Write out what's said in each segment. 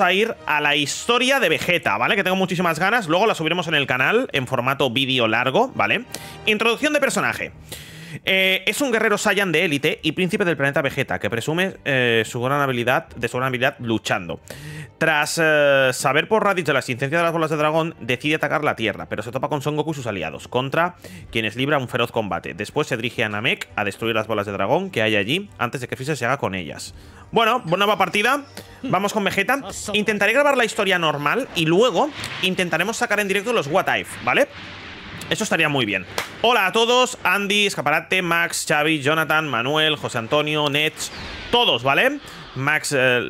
a ir a la historia de Vegeta, ¿vale? Que tengo muchísimas ganas. Luego la subiremos en el canal en formato vídeo largo, ¿vale? Introducción de personaje. Eh, es un guerrero Saiyan de élite y príncipe del planeta Vegeta, que presume eh, su gran habilidad, de su gran habilidad luchando. Tras eh, saber por Raditz de la existencia de las bolas de dragón, decide atacar la Tierra, pero se topa con Son Goku y sus aliados, contra quienes libra un feroz combate. Después se dirige a Namek a destruir las bolas de dragón que hay allí, antes de que Freezer se haga con ellas. Bueno, nueva partida. Vamos con Vegeta. Intentaré grabar la historia normal y luego intentaremos sacar en directo los What If, ¿vale? Eso estaría muy bien. Hola a todos, Andy, Escaparate, Max, Xavi, Jonathan, Manuel, José Antonio, Nets, todos, ¿vale? Max eh,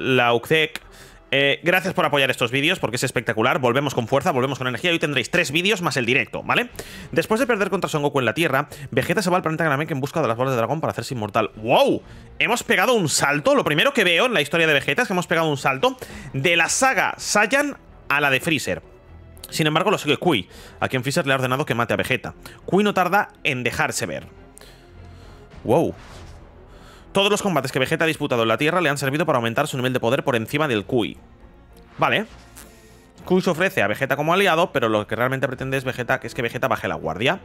eh, gracias por apoyar estos vídeos porque es espectacular. Volvemos con fuerza, volvemos con energía. Hoy tendréis tres vídeos más el directo, ¿vale? Después de perder contra Son Goku en la Tierra, Vegeta se va al planeta Namek en busca de las bolas de dragón para hacerse inmortal. ¡Wow! Hemos pegado un salto. Lo primero que veo en la historia de Vegeta es que hemos pegado un salto de la saga Saiyan a la de Freezer. Sin embargo, lo sigue Kui, a quien Freezer le ha ordenado que mate a Vegeta. Kui no tarda en dejarse ver. ¡Wow! Todos los combates que Vegeta ha disputado en la Tierra le han servido para aumentar su nivel de poder por encima del Kui. Vale. Kui se ofrece a Vegeta como aliado, pero lo que realmente pretende es, Vegeta, es que Vegeta baje la guardia.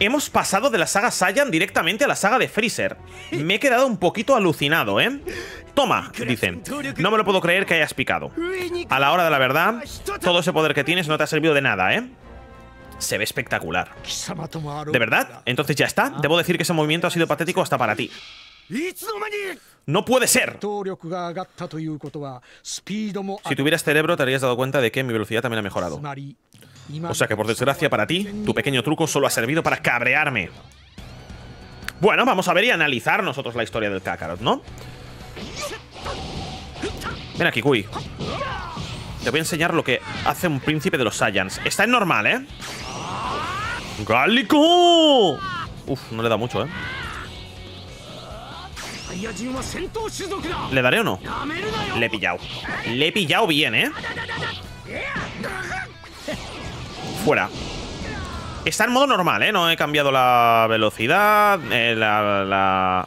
Hemos pasado de la saga Saiyan directamente a la saga de Freezer. Me he quedado un poquito alucinado, ¿eh? Toma, dicen. No me lo puedo creer que hayas picado. A la hora de la verdad, todo ese poder que tienes no te ha servido de nada, ¿eh? Se ve espectacular. ¿De verdad? Entonces ya está. Debo decir que ese movimiento ha sido patético hasta para ti. ¡No puede ser! Si tuvieras cerebro te habrías dado cuenta de que mi velocidad también ha mejorado. O sea que por desgracia para ti, tu pequeño truco solo ha servido para cabrearme. Bueno, vamos a ver y analizar nosotros la historia del Kakarot, ¿no? Ven aquí, Kui. Te voy a enseñar lo que hace un príncipe de los Saiyans. Está en normal, ¿eh? ¡Gálico! Uf, no le da mucho, ¿eh? ¿Le daré o no? Le he pillado. Le he pillado bien, ¿eh? Fuera. Está en modo normal, ¿eh? No he cambiado la velocidad, eh, la,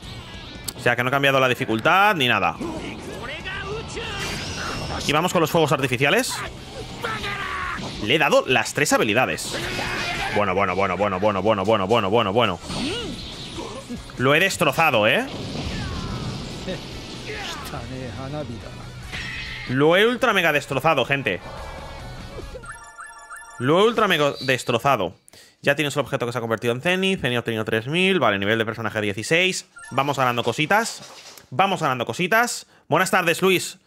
O sea, que no he cambiado la dificultad ni nada. Y vamos con los fuegos artificiales. Le he dado las tres habilidades. Bueno, bueno, bueno, bueno, bueno, bueno, bueno, bueno, bueno, bueno. Lo he destrozado, ¿eh? Lo he ultra mega destrozado, gente. Lo he ultra mega destrozado. Ya tienes el objeto que se ha convertido en Zenith. Zenith ha obtenido 3000. Vale, nivel de personaje 16. Vamos ganando cositas. Vamos ganando cositas. Buenas tardes, Luis.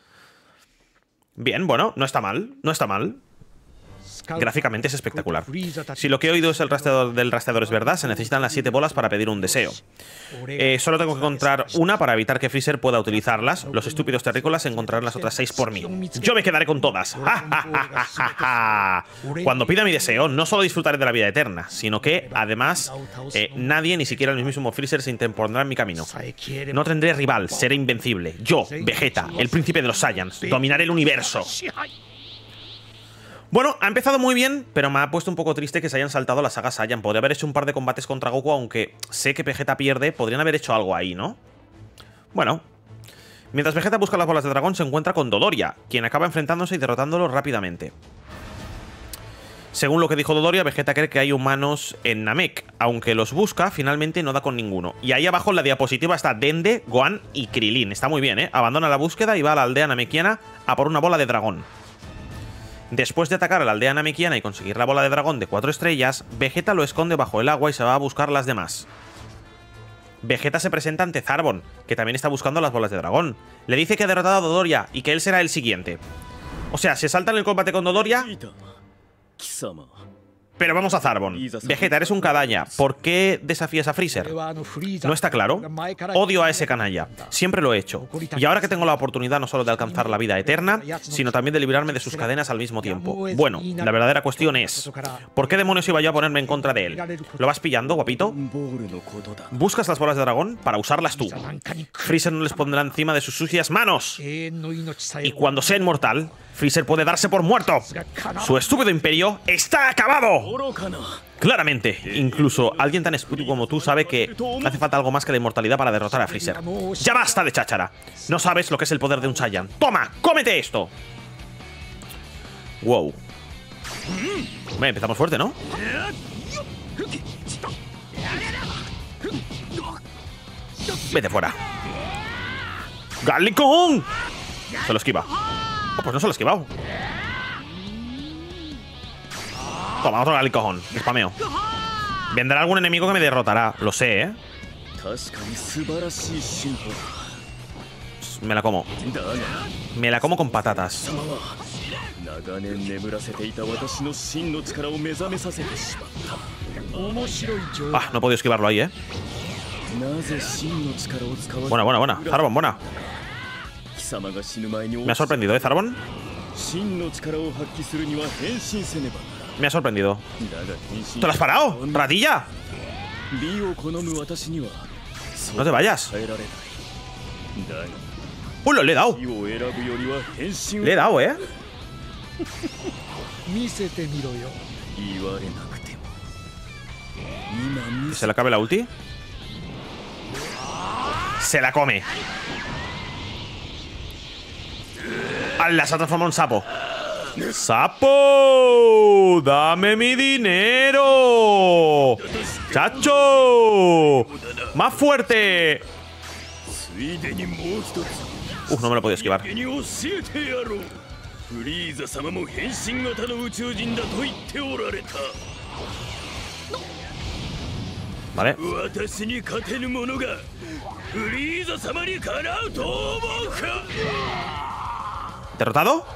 Bien, bueno, no está mal. No está mal. Gráficamente es espectacular. Si lo que he oído es el rastreador del rastreador es verdad, se necesitan las 7 bolas para pedir un deseo. Eh, solo tengo que encontrar una para evitar que Freezer pueda utilizarlas. Los estúpidos terrícolas encontrarán las otras 6 por mí. Yo me quedaré con todas. Cuando pida mi deseo, no solo disfrutaré de la vida eterna, sino que, además, eh, nadie, ni siquiera el mismo Freezer, se interpondrá en mi camino. No tendré rival, seré invencible. Yo, Vegeta, el príncipe de los Saiyans, dominaré el universo. Bueno, ha empezado muy bien, pero me ha puesto un poco triste que se hayan saltado la saga Saiyan. Podría haber hecho un par de combates contra Goku, aunque sé que Vegeta pierde. Podrían haber hecho algo ahí, ¿no? Bueno. Mientras Vegeta busca las bolas de dragón, se encuentra con Dodoria, quien acaba enfrentándose y derrotándolo rápidamente. Según lo que dijo Dodoria, Vegeta cree que hay humanos en Namek. Aunque los busca, finalmente no da con ninguno. Y ahí abajo en la diapositiva está Dende, Gohan y Krilin. Está muy bien, ¿eh? Abandona la búsqueda y va a la aldea namekiana a por una bola de dragón. Después de atacar a la aldea namekiana y conseguir la bola de dragón de cuatro estrellas, Vegeta lo esconde bajo el agua y se va a buscar las demás. Vegeta se presenta ante Zarbon, que también está buscando las bolas de dragón. Le dice que ha derrotado a Dodoria y que él será el siguiente. O sea, se salta en el combate con Dodoria pero vamos a Zarbon. Vegeta, eres un canalla. ¿Por qué desafías a Freezer? No está claro. Odio a ese canalla. Siempre lo he hecho. Y ahora que tengo la oportunidad no solo de alcanzar la vida eterna, sino también de librarme de sus cadenas al mismo tiempo. Bueno, la verdadera cuestión es, ¿por qué demonios iba yo a ponerme en contra de él? ¿Lo vas pillando, guapito? Buscas las bolas de dragón para usarlas tú. Freezer no les pondrá encima de sus sucias manos. Y cuando sea inmortal, Freezer puede darse por muerto. Su estúpido imperio está acabado. Claramente, incluso alguien tan estúpido como tú sabe que hace falta algo más que la inmortalidad para derrotar a Freezer. ¡Ya basta de cháchara! No sabes lo que es el poder de un Saiyan. ¡Toma! ¡Cómete esto! Wow. empezamos fuerte, ¿no? Vete fuera. ¡Galicón! Se lo esquiva. Oh, pues no se lo ha esquivado. Toma, otro galicojón. Spameo. Vendrá algún enemigo que me derrotará. Lo sé, ¿eh? Me la como. Me la como con patatas. Ah, no he podido esquivarlo ahí, ¿eh? Buena, buena, buena. Zarbon, buena. Me ha sorprendido, ¿eh, Zarbon? Me ha sorprendido. ¿Te lo has parado? ¡Ratilla! No te vayas. ¡Uy, lo le he dado! Le he dado, ¿eh? ¿Se le acabe la ulti? Se la come. ¡Hala! Se ha transformado en sapo. ¡Sapo! ¡Dame mi dinero! ¡Chacho! ¡Más fuerte! Uf, no me lo podía esquivar. Vale. ¿Derrotado?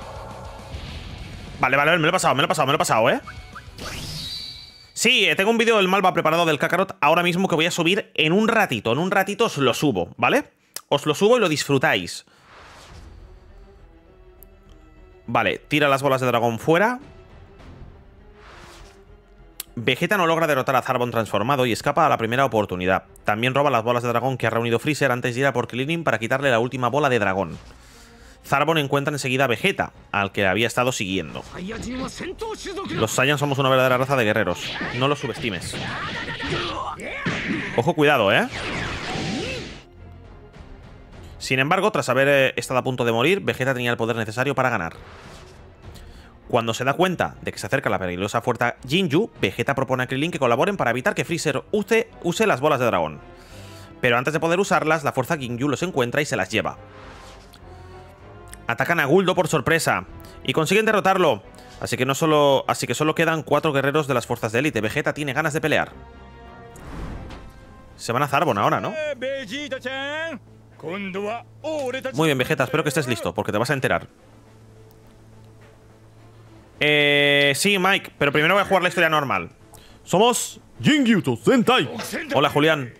Vale, vale, me lo he pasado, me lo he pasado, me lo he pasado, ¿eh? Sí, eh, tengo un vídeo del Malva preparado del Kakarot ahora mismo que voy a subir en un ratito. En un ratito os lo subo, ¿vale? Os lo subo y lo disfrutáis. Vale, tira las bolas de dragón fuera. Vegeta no logra derrotar a Zarbon transformado y escapa a la primera oportunidad. También roba las bolas de dragón que ha reunido Freezer antes de ir a por Krillin para quitarle la última bola de dragón. Zarbon encuentra enseguida a Vegeta, al que había estado siguiendo. Los Saiyans somos una verdadera raza de guerreros. No los subestimes. Ojo, cuidado, ¿eh? Sin embargo, tras haber eh, estado a punto de morir, Vegeta tenía el poder necesario para ganar. Cuando se da cuenta de que se acerca la peligrosa fuerza Jinju, Vegeta propone a Krillin que colaboren para evitar que Freezer use, use las bolas de dragón. Pero antes de poder usarlas, la fuerza Jinju los encuentra y se las lleva. Atacan a Guldo por sorpresa y consiguen derrotarlo. Así que, no solo, así que solo quedan cuatro guerreros de las fuerzas de élite. Vegeta tiene ganas de pelear. Se van a Zarbon ahora, ¿no? Muy bien, Vegeta, espero que estés listo, porque te vas a enterar. Eh, sí, Mike, pero primero voy a jugar la historia normal. Somos Jingyuto Sentai. Hola, Julián.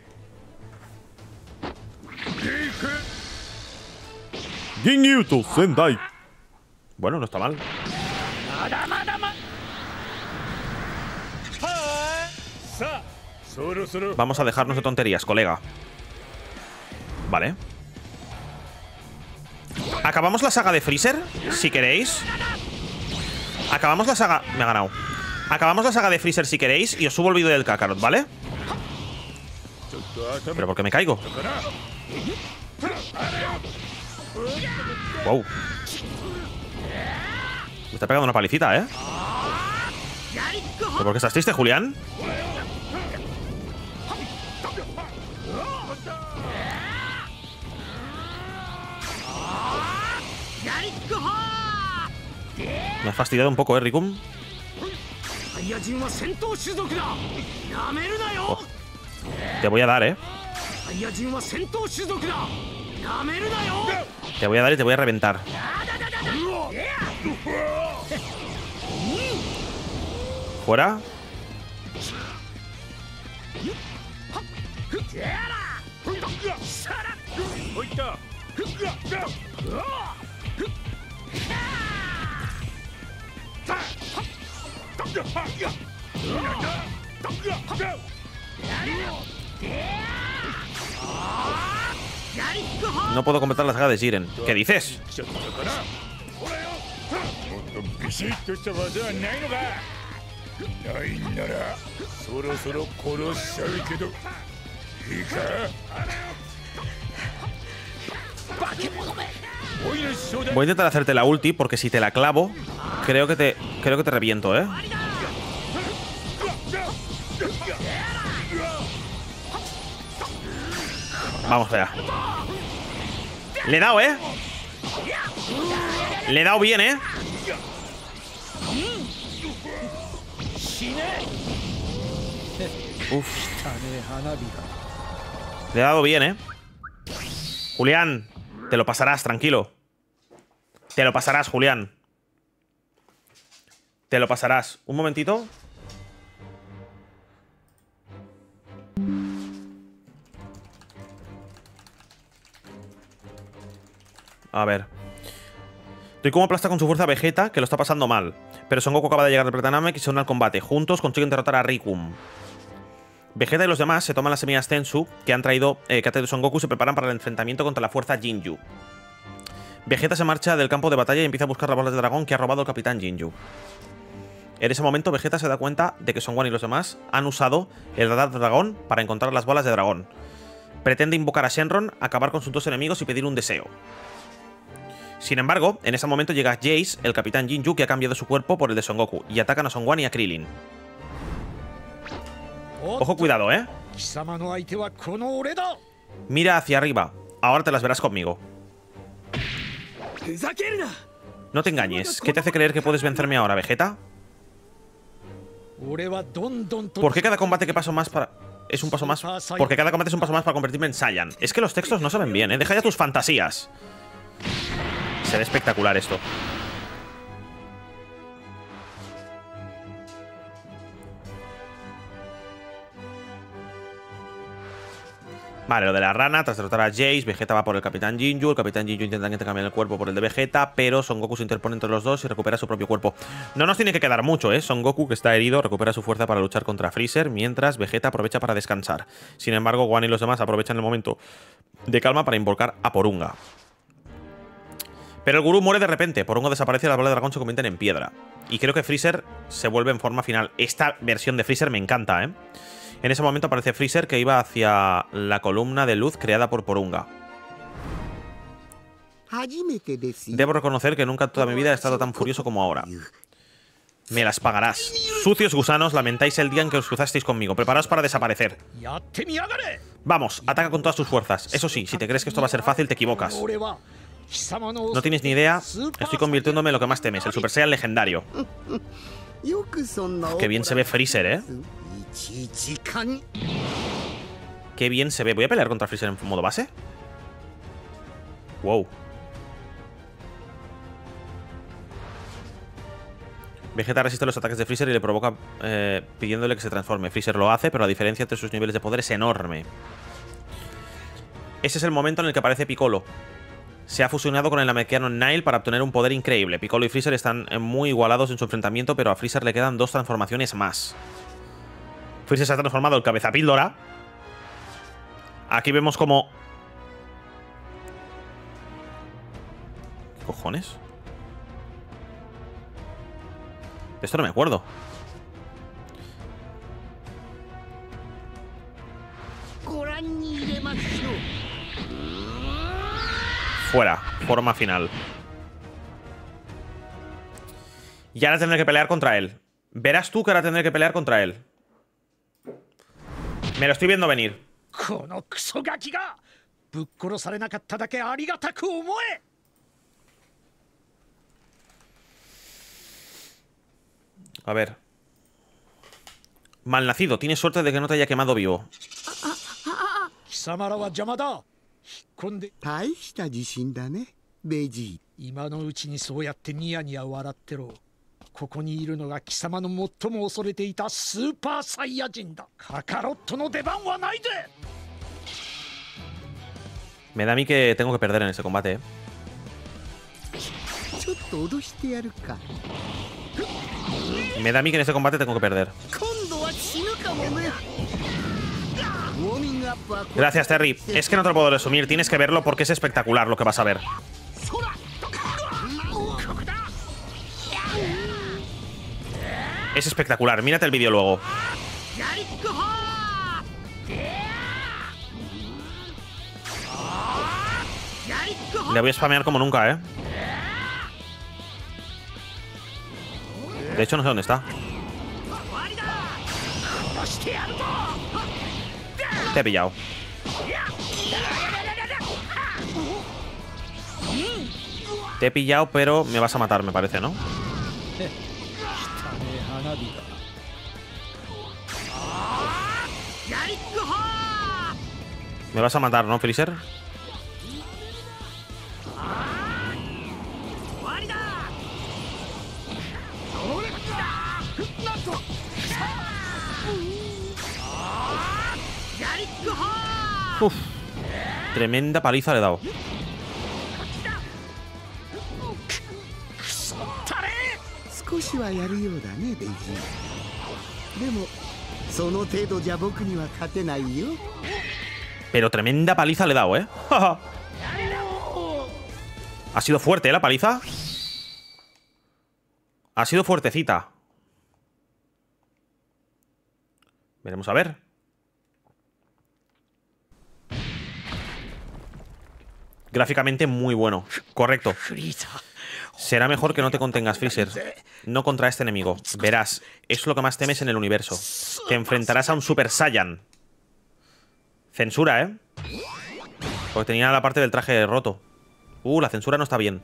Sentai. Bueno, no está mal. Vamos a dejarnos de tonterías, colega. Vale. Acabamos la saga de Freezer, si queréis. Acabamos la saga... Me ha ganado. Acabamos la saga de Freezer si queréis y os subo el vídeo del Kakarot, ¿vale? ¿Pero por qué me caigo? Wow. Me está pegando una palicita, ¿eh? ¿Pero por qué estás triste, Julián? Me ha fastidiado un poco, ¿eh, Rikum? Oh. Te voy a dar, ¿eh? Te voy a dar y te voy a reventar. ¿Fuera? No puedo completar la saga de Siren. ¿Qué dices? Voy a intentar hacerte la ulti porque si te la clavo, creo que te creo que te reviento, ¿eh? Vamos allá. Le he dado, ¿eh? Le he dado bien, ¿eh? Uf. Le he dado bien, ¿eh? Julián, te lo pasarás, tranquilo. Te lo pasarás, Julián. Te lo pasarás. Un momentito. A ver. Riku aplasta con su fuerza a Vegeta, que lo está pasando mal. Pero Son Goku acaba de llegar del planeta Namek y se unen al combate. Juntos consiguen derrotar a Rikum. Vegeta y los demás se toman las semillas Tensu que han traído, eh, que Son Goku y se preparan para el enfrentamiento contra la fuerza Jinju. Vegeta se marcha del campo de batalla y empieza a buscar las bolas de dragón que ha robado el capitán Jinju. En ese momento Vegeta se da cuenta de que Son Gohan y los demás han usado el radar dragón para encontrar las bolas de dragón. Pretende invocar a Shenron, acabar con sus dos enemigos y pedir un deseo. Sin embargo, en ese momento llega Jace, el capitán Jinyu, que ha cambiado su cuerpo por el de Son Goku, y atacan a Son Gohan y a Krillin. Ojo, cuidado, ¿eh? Mira hacia arriba. Ahora te las verás conmigo. No te engañes. ¿Qué te hace creer que puedes vencerme ahora, Vegeta? ¿Por qué cada combate que paso más para... Es un paso más... Porque cada combate es un paso más para convertirme en Saiyan. Es que los textos no saben bien, ¿eh? Deja ya tus fantasías. Se espectacular esto. Vale, lo de la rana, tras derrotar a Jace, Vegeta va por el Capitán Jinju, el Capitán Jinju intenta intercambiar el cuerpo por el de Vegeta, pero Son Goku se interpone entre los dos y recupera su propio cuerpo. No nos tiene que quedar mucho, ¿eh? Son Goku, que está herido, recupera su fuerza para luchar contra Freezer, mientras Vegeta aprovecha para descansar. Sin embargo, Gohan y los demás aprovechan el momento de calma para invocar a Porunga. Pero el gurú muere de repente, por desaparece y las bolas de dragón se convierten en piedra. Y creo que Freezer se vuelve en forma final. Esta versión de Freezer me encanta, ¿eh? En ese momento aparece Freezer que iba hacia la columna de luz creada por Porunga. Debo reconocer que nunca en toda mi vida he estado tan furioso como ahora. Me las pagarás. Sucios gusanos, lamentáis el día en que os cruzasteis conmigo. Preparaos para desaparecer. Vamos, ataca con todas tus fuerzas. Eso sí, si te crees que esto va a ser fácil, te equivocas. No tienes ni idea, estoy convirtiéndome en lo que más temes, el Super Saiyan legendario. Qué bien se ve Freezer, ¿eh? Qué bien se ve. ¿Voy a pelear contra Freezer en modo base? Wow. Vegeta resiste los ataques de Freezer y le provoca eh, pidiéndole que se transforme. Freezer lo hace, pero la diferencia entre sus niveles de poder es enorme. Ese es el momento en el que aparece Piccolo. Se ha fusionado con el Namekiano Nile para obtener un poder increíble. Piccolo y Freezer están eh, muy igualados en su enfrentamiento, pero a Freezer le quedan dos transformaciones más. Freezer se ha transformado en cabeza píldora. Aquí vemos como... ¿Qué cojones? De esto no me acuerdo. Fuera. Forma final. Y ahora tendré que pelear contra él. Verás tú que ahora tendré que pelear contra él. Me lo estoy viendo venir. A ver. Malnacido, tienes suerte de que no te haya quemado vivo. 引っ込んで。大した自信だねベジ今のうちにそうやってニヤニヤ笑ってろ。ここにいるのが貴様の最も恐れていたスーパーサイヤ人だ。カカロットの出番はないぜ。Me da a mí que tengo que perder en ese combate, ¿eh? ちょっと脅してやるか。Me da a mí que en ese combate tengo que perder. 今度は死ぬかもね Gracias, Terry. Es que no te lo puedo resumir, tienes que verlo porque es espectacular lo que vas a ver. Es espectacular, mírate el vídeo luego. Le voy a spamear como nunca, ¿eh? De hecho, no sé dónde está. Te he pillado. Te he pillado, pero me vas a matar, me parece, ¿no? Me vas a matar, ¿no, Freezer? Tremenda paliza le he dado. Pero tremenda paliza le he dado, ¿eh? ha sido fuerte, ¿eh, la paliza? Ha sido fuertecita. Veremos a ver. Gráficamente muy bueno. Correcto. Será mejor que no te contengas, Freezer. No contra este enemigo. Verás, es lo que más temes en el universo. Te enfrentarás a un Super Saiyan. Censura, ¿eh? Porque tenía la parte del traje roto. Uh, la censura no está bien.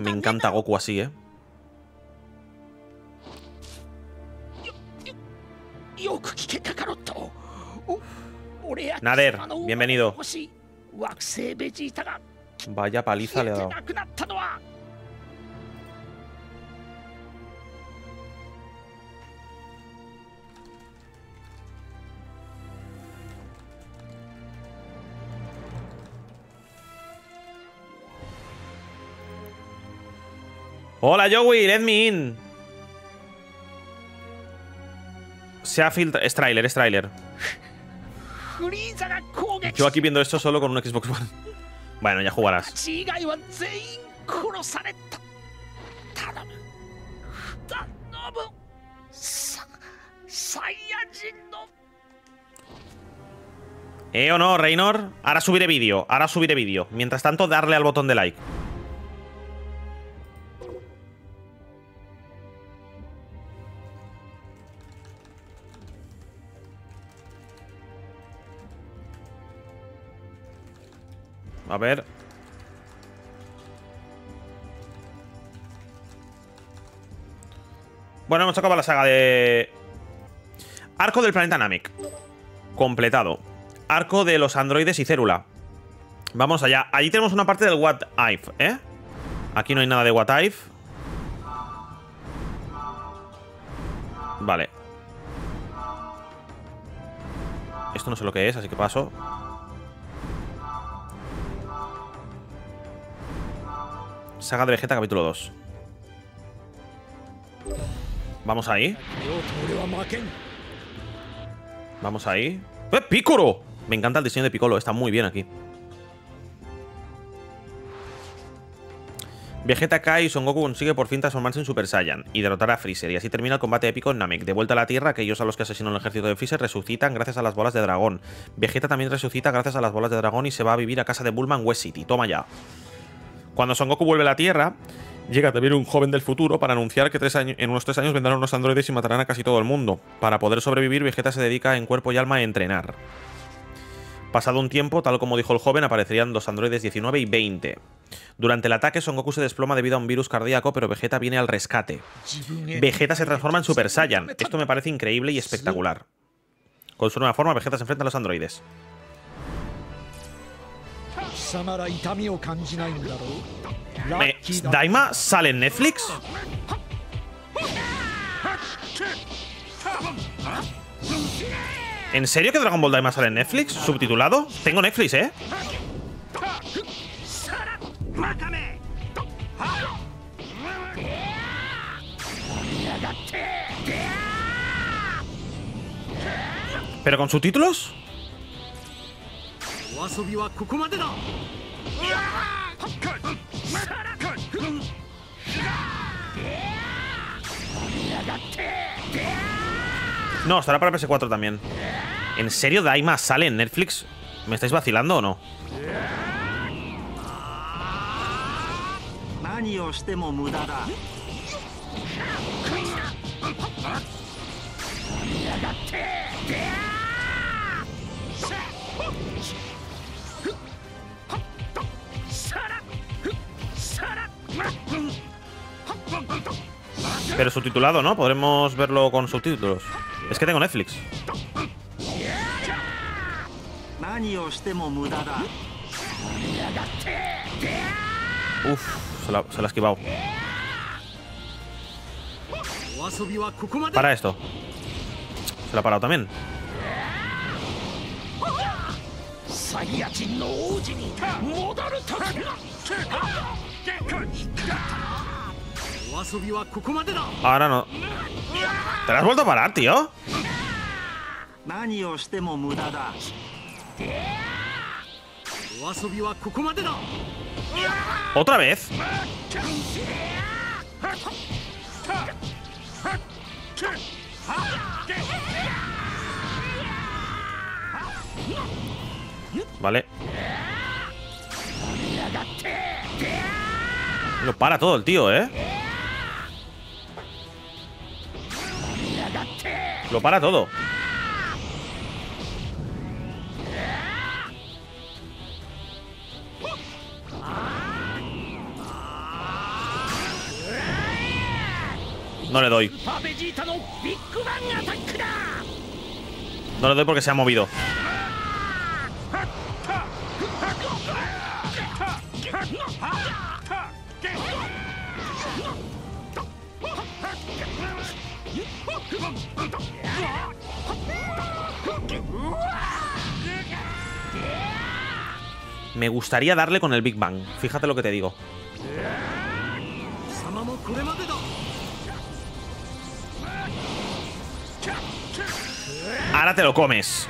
Me encanta Goku así, ¿eh? Nader, bienvenido. Vaya paliza le ha dado. Hola Joey, let me in. Se ha filtrado. Es trailer, es trailer. Yo aquí viendo esto solo con un Xbox One. Bueno, ya jugarás. Eh o no, Reynor. Ahora subiré vídeo. Ahora subiré vídeo. Mientras tanto, darle al botón de like. A ver. Bueno, hemos acabado la saga de... Arco del planeta Namek. Completado. Arco de los androides y célula. Vamos allá. Allí tenemos una parte del What If, ¿eh? Aquí no hay nada de What If. Vale. Esto no sé lo que es, así que paso. Saga de Vegeta, capítulo 2. Vamos ahí. Vamos ahí. ¡Eh, Piccolo! Me encanta el diseño de Piccolo, está muy bien aquí. Vegeta cae y Son Goku consigue por fin transformarse en Super Saiyan y derrotar a Freezer, y así termina el combate épico en Namek. De vuelta a la Tierra, aquellos a los que asesinó el ejército de Freezer resucitan gracias a las bolas de dragón. Vegeta también resucita gracias a las bolas de dragón y se va a vivir a casa de Bulma en West City. Toma ya. Cuando Son Goku vuelve a la Tierra, llega a también un joven del futuro para anunciar que en unos tres años vendrán unos androides y matarán a casi todo el mundo. Para poder sobrevivir, Vegeta se dedica en cuerpo y alma a entrenar. Pasado un tiempo, tal como dijo el joven, aparecerían dos androides 19 y 20. Durante el ataque, Son Goku se desploma debido a un virus cardíaco, pero Vegeta viene al rescate. Vegeta se transforma en Super Saiyan. Esto me parece increíble y espectacular. Con su nueva forma, Vegeta se enfrenta a los androides. Me, ¿Daima sale en Netflix? ¿En serio que Dragon Ball Daima sale en Netflix? ¿Subtitulado? Tengo Netflix, ¿eh? ¿Pero con subtítulos? お遊びはここまでだ No, estará para PS4 también. ¿En serio Daima sale en Netflix? ¿Me estáis vacilando o no? Ah. Pero subtitulado, ¿no? Podremos verlo con subtítulos. Es que tengo Netflix. Uf, se la, ha esquivado. Para esto. Se la ha parado también. Ahora no. ¿Te la has vuelto a parar, tío? 何をしても無駄だお遊びはここまでだ ¿Otra vez? Vale. Lo para todo el tío, ¿eh? Lo para todo. No le doy. No le doy porque se ha movido. Me gustaría darle con el Big Bang. Fíjate lo que te digo. Ahora te lo comes.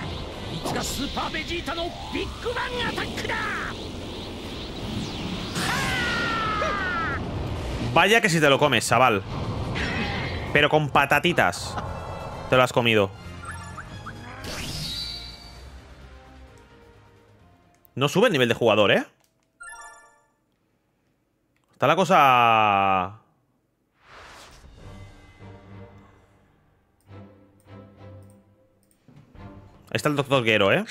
Vaya que si te lo comes, chaval. Pero con patatitas. Te lo has comido. No sube el nivel de jugador, ¿eh? Está la cosa... Está el Doctor Gero, ¿eh?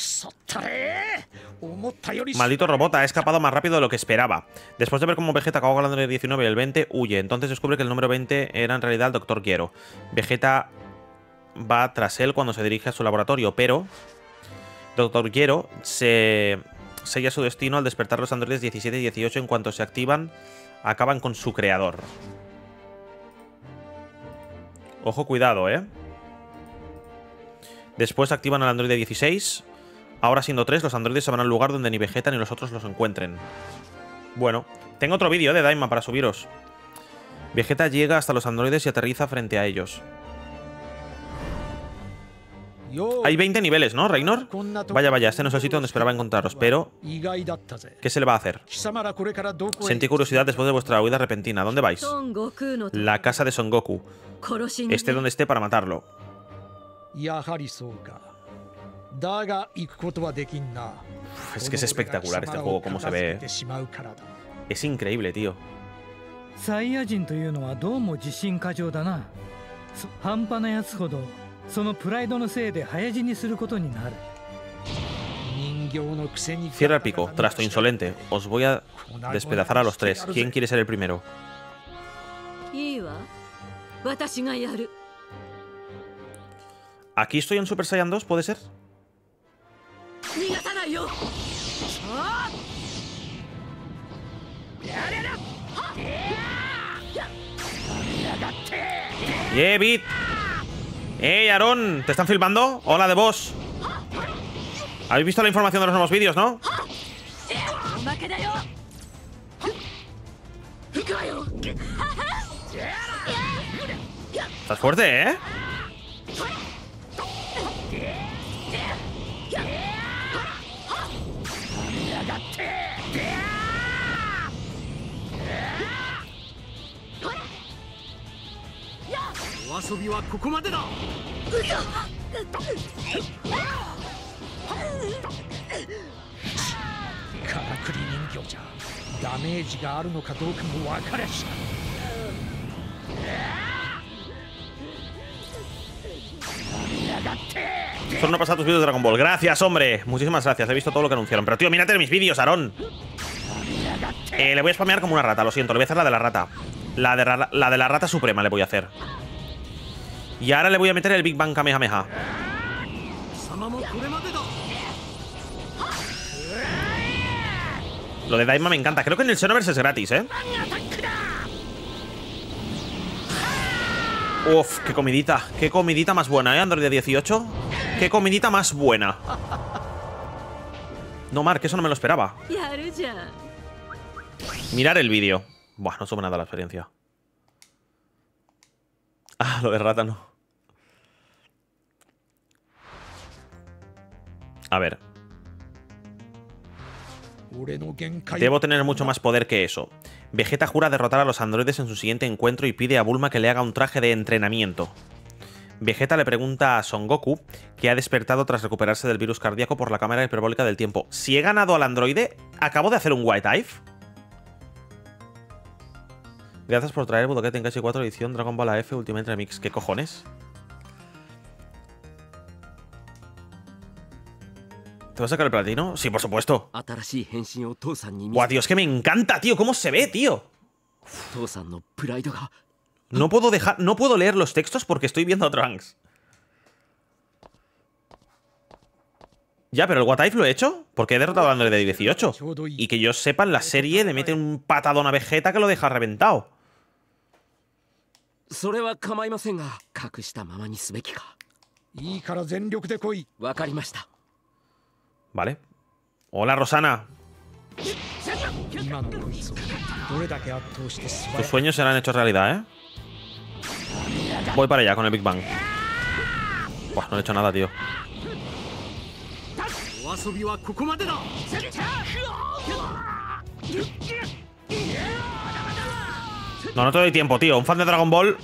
Maldito robot, ha escapado más rápido de lo que esperaba. Después de ver cómo Vegeta acabó ganando el 19 y el 20, huye. Entonces descubre que el número 20 era en realidad el Doctor Quiero. Vegeta va tras él cuando se dirige a su laboratorio, pero... Doctor Quiero se sella su destino al despertar los androides 17 y 18 en cuanto se activan, acaban con su creador. Ojo, cuidado, ¿eh? Después activan al androide 16, Ahora siendo tres, los androides se van al lugar donde ni Vegeta ni los otros los encuentren. Bueno, tengo otro vídeo eh, de Daima para subiros. Vegeta llega hasta los androides y aterriza frente a ellos. Hay 20 niveles, ¿no, Reynor? Vaya, vaya, este no es el sitio donde esperaba encontraros, pero... ¿Qué se le va a hacer? Sentí curiosidad después de vuestra huida repentina. ¿Dónde vais? La casa de Son Goku. Esté donde esté para matarlo. Es que es espectacular este juego, cómo se ve. てしまうからだ Es increíble, tío. サイヤ人というのはどうも自信過剰だなそ半端なやつほどそのプライドのせいで早死にすることになる人形のくせに Cierra el pico, trasto insolente. Os voy a despedazar a los tres. ¿Quién quiere ser el primero? いいわ私がやる ¿Aquí estoy en Super Saiyan 2? ¿Puede ser? 逃がさないよ ¡Eh, Bit! ¡Eh, Aaron! ¿Te están filmando? Hola, de vos. ¿Habéis visto la información de los nuevos vídeos, no? 負けだ よ行くわよ Estás fuerte, ¿eh? ¡O お遊びはここまでだからくり人形じゃダメージがあるのかどうかも分かりゃしない Solo no pasado tus vídeos de Dragon Ball. Gracias, hombre. Muchísimas gracias. He visto todo lo que anunciaron. Pero, tío, mírate mis vídeos, Aarón. Eh, le voy a spamear como una rata, lo siento. Le voy a hacer la de la rata. La de, la, de la rata suprema le voy a hacer. Y ahora le voy a meter el Big Bang Kamehameha. Lo de Daima me encanta. Creo que en el Xenoverse es gratis, ¿eh? Uf, qué comidita. Qué comidita más buena, ¿eh, Android 18? Qué comidita más buena. No, Mark, eso no me lo esperaba. Mirar el vídeo. Buah, no sube nada la experiencia. Ah, lo de rata no. A ver. Debo tener mucho más poder que eso. Vegeta jura derrotar a los androides en su siguiente encuentro y pide a Bulma que le haga un traje de entrenamiento. Vegeta le pregunta a Son Goku, que ha despertado tras recuperarse del virus cardíaco por la cámara hiperbólica del tiempo. Si he ganado al androide, ¿acabo de hacer un White Eye? Gracias por traer Budokai Tenkaichi 4 edición Dragon Ball AF Ultimate Remix. ¿Qué cojones? ¿Te vas a sacar el platino? Sí, por supuesto. Buah, tío, es que me encanta, tío. ¿Cómo se ve, tío? No puedo dejar. No puedo leer los textos porque estoy viendo a Trunks. Ya, pero el What If lo he hecho porque he derrotado a Android de 18. Y que yo sepa, la serie le mete un patadón a Vegeta que lo deja reventado. Vale. Hola, Rosana. Tus sueños serán hechos realidad, ¿eh? Voy para allá con el Big Bang. Buah, no he hecho nada, tío. No, no te doy tiempo, tío. Un fan de Dragon Ball.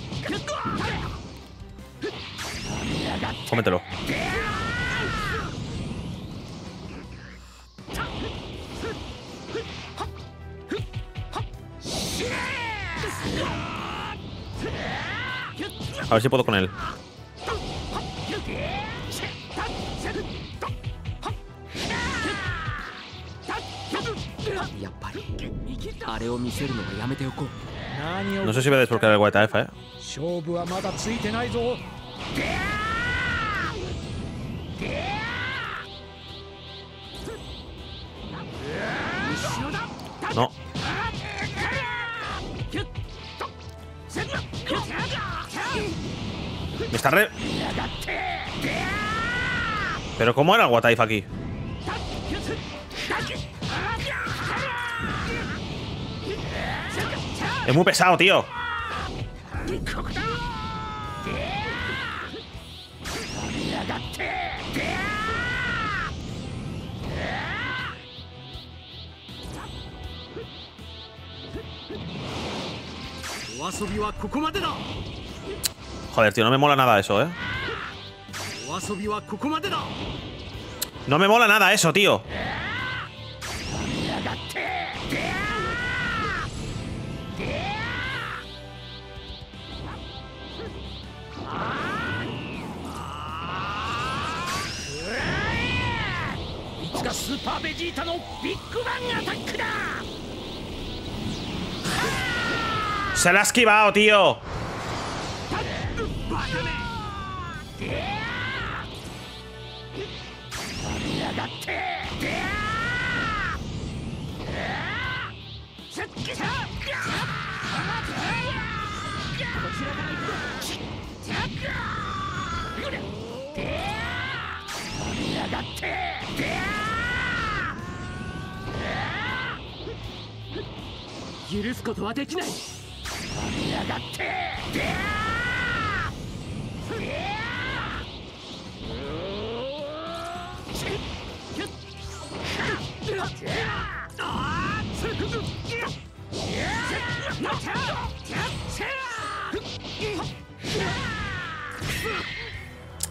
Cómetelo. A ver si puedo con él. No sé si voy a desbloquear el Guaita F, eh. No. Pero ¿cómo era el What If aquí? Es muy pesado, tío.「Joder, tío, no me mola nada eso, ¿eh? No me mola nada eso, tío. Se la ha esquivado, tío. 許すことはできない」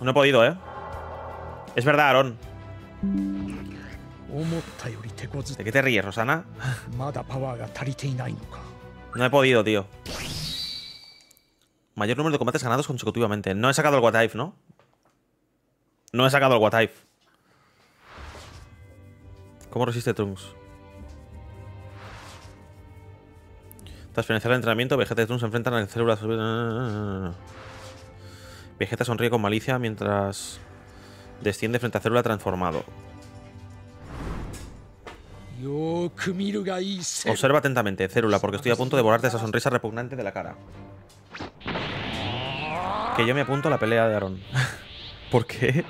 No he podido, ¿eh? Es verdad, Aaron. 思ったより手こずっ ¿De qué te ríes, Rosana? No he podido, tío. Mayor número de combates ganados consecutivamente. No he sacado el Wataif, ¿no? No he sacado el Wataif. ¿Cómo resiste Trunks? Tras finalizar el entrenamiento, Vegeta y Trunks se enfrentan a células. Vegeta sonríe con malicia mientras desciende frente a célula transformado. Observa atentamente, Célula, porque estoy a punto de borrarte esa sonrisa repugnante de la cara. Que yo me apunto a la pelea de Aaron. ¿Por qué?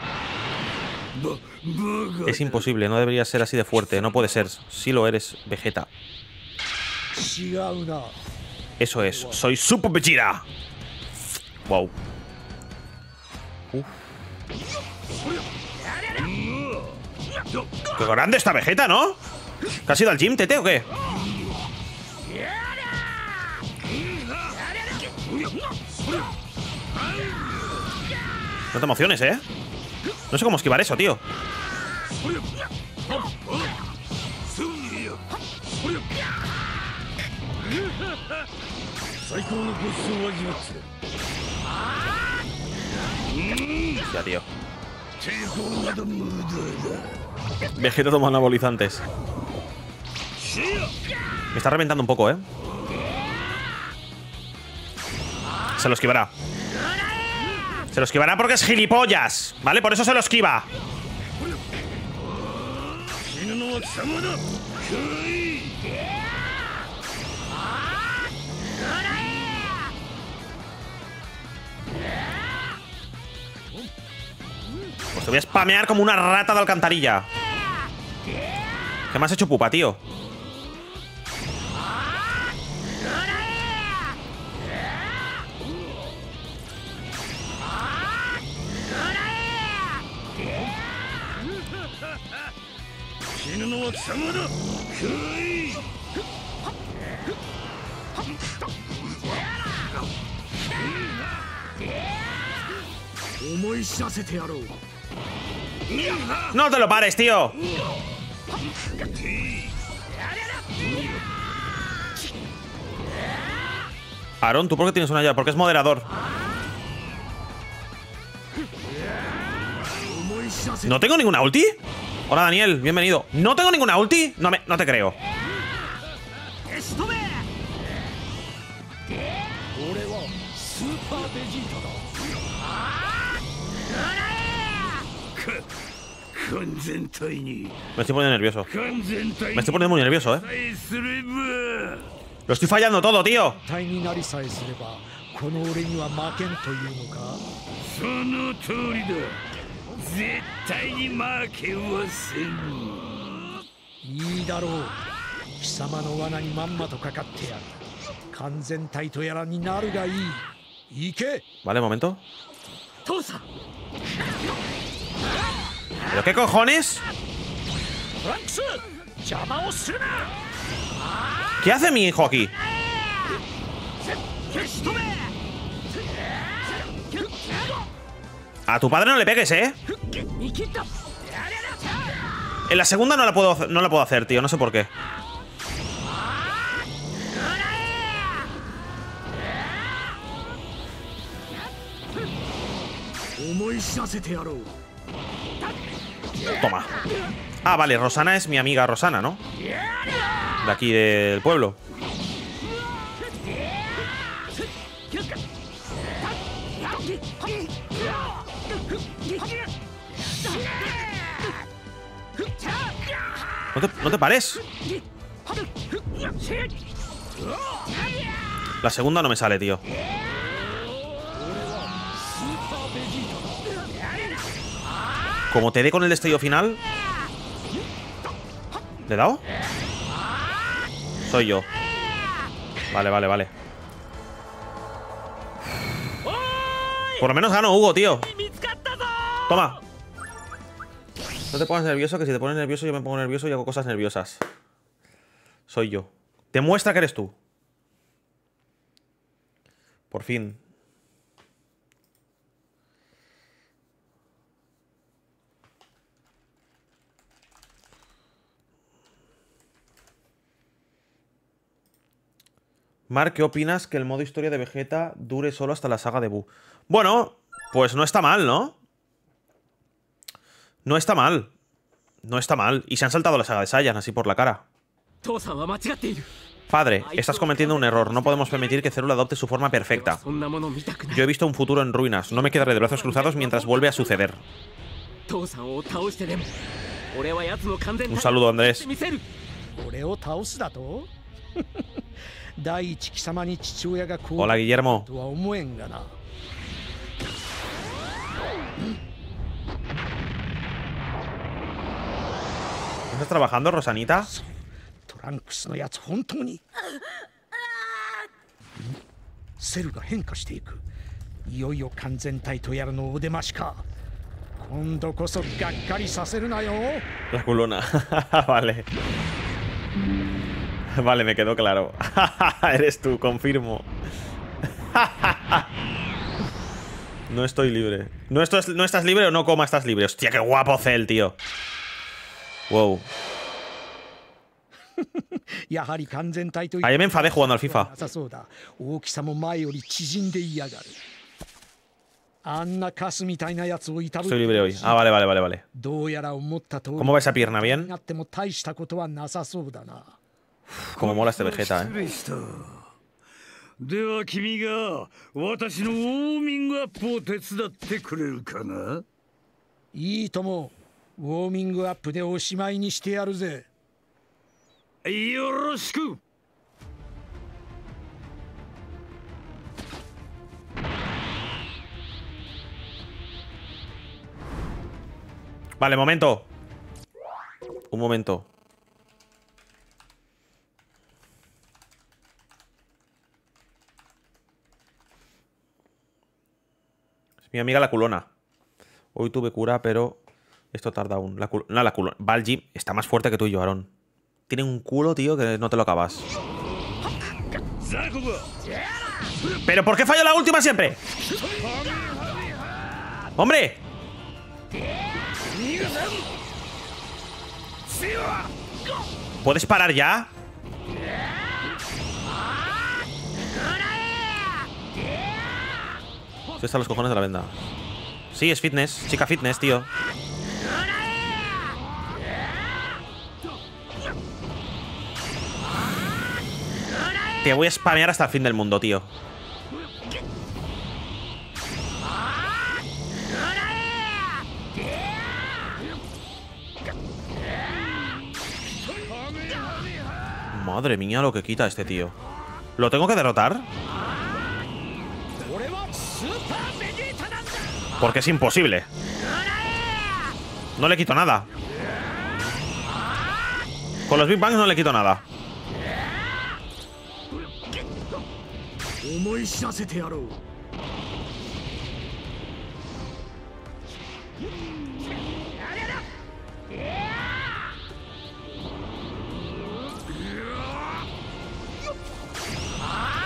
Es imposible, no debería ser así de fuerte, no puede ser. Si sí lo eres, Vegeta. Eso es, soy Super Vegeta. Wow. Uf. ¡Qué grande esta Vegeta, ¿no? ¿Que has ido al gym, Tete, o qué? No te emociones, ¿eh? No sé cómo esquivar eso, tío. Ya, tío. Vegeta toma anabolizantes. Me está reventando un poco, ¿eh? Se lo esquivará. Se lo esquivará porque es gilipollas, ¿vale? Por eso se lo esquiva. Pues te voy a spamear como una rata de alcantarilla. ¿Qué me has hecho pupa, tío? ¡No te lo pares, tío! Aaron, ¿tú por qué tienes una llave? Porque es moderador. ¿No tengo ninguna ulti? Hola, Daniel. Bienvenido. No tengo ninguna ulti. No, me, no te creo. Me estoy poniendo nervioso. Me estoy poniendo muy nervioso, eh. Lo estoy fallando todo, tío. 絶対に負けはせんいいだろう貴様の罠にまんまとかかってやる完全体とやらになるがいい行け Vale, momento. 父さん ¿Pero qué cojones? フランクス邪魔をするな ¿Qué hace mi hijo aquí? A tu padre no le pegues, ¿eh? En la segunda no la puedo, no la puedo hacer, tío. No sé por qué. Toma. Ah, vale, Rosana es mi amiga Rosana, ¿no? De aquí del pueblo. No te, no te pares. La segunda no me sale, tío. Como te dé con el destello final. ¿Le he dado? Soy yo. Vale, vale, vale. Por lo menos gano Hugo, tío. Toma. No te pongas nervioso, que si te pones nervioso yo me pongo nervioso y hago cosas nerviosas. Soy yo. Demuestra que eres tú. Por fin. Mar, ¿qué opinas que el modo historia de Vegeta dure solo hasta la saga de Buu? Bueno, pues no está mal, ¿no? No está mal. No está mal. Y se han saltado la saga de Saiyan así por la cara. Padre, estás cometiendo un error. No podemos permitir que Célula adopte su forma perfecta. Yo he visto un futuro en ruinas. No me quedaré de brazos cruzados mientras vuelve a suceder. Un saludo, Andrés. Hola, Guillermo. estás trabajando, Rosanita? La culona. vale. Vale, me quedó claro. Eres tú, confirmo. no estoy libre. No, no estás libre o no coma estás libre. Hostia, qué guapo Cel, tío. Wow. やはり完全体という Ayer me enfadé jugando al FIFA. なさそうだ大きさも前より縮んでいやがるあんなカスみたいなやつをいたぶ Estoy libre hoy. Ah, vale, vale, vale, vale. どうやら思った通り ¿Cómo va esa pierna? ¿Bien? なっても大したことはなさそうだな Como mola este Vegeta, 失 eh. 礼したでは君が私のウォーミングアップを手伝ってくれるかないいとも ウォーミングアップでおしまいにしてやるぜよろしく Vale, momento. Un momento. Es mi amiga la culona. Hoy tuve cura, pero esto tarda aún. La culo... No, la culo. Balji está más fuerte que tú y yo, Aaron. Tiene un culo, tío, que no te lo acabas. ¿Pero por qué falló la última siempre? ¡Hombre! ¿Puedes parar ya? Están los cojones de la venda. Sí, es fitness. Chica fitness, tío. Te voy a spamear hasta el fin del mundo, tío. Madre mía lo que quita este tío. ¿Lo tengo que derrotar? Porque es imposible. No le quito nada. Con los Big Bangs no le quito nada. 思い知らせてやろう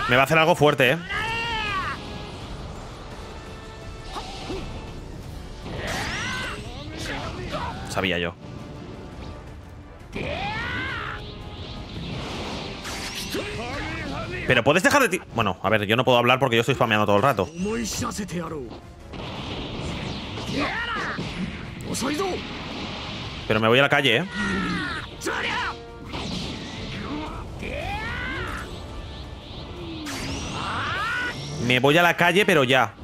Me va a hacer algo fuerte, ¿eh? Sabía yo. Pero puedes dejar de ti. Bueno, a ver, yo no puedo hablar porque yo estoy spameando todo el rato. Pero me voy a la calle, ¿eh? Me voy a la calle, pero ya.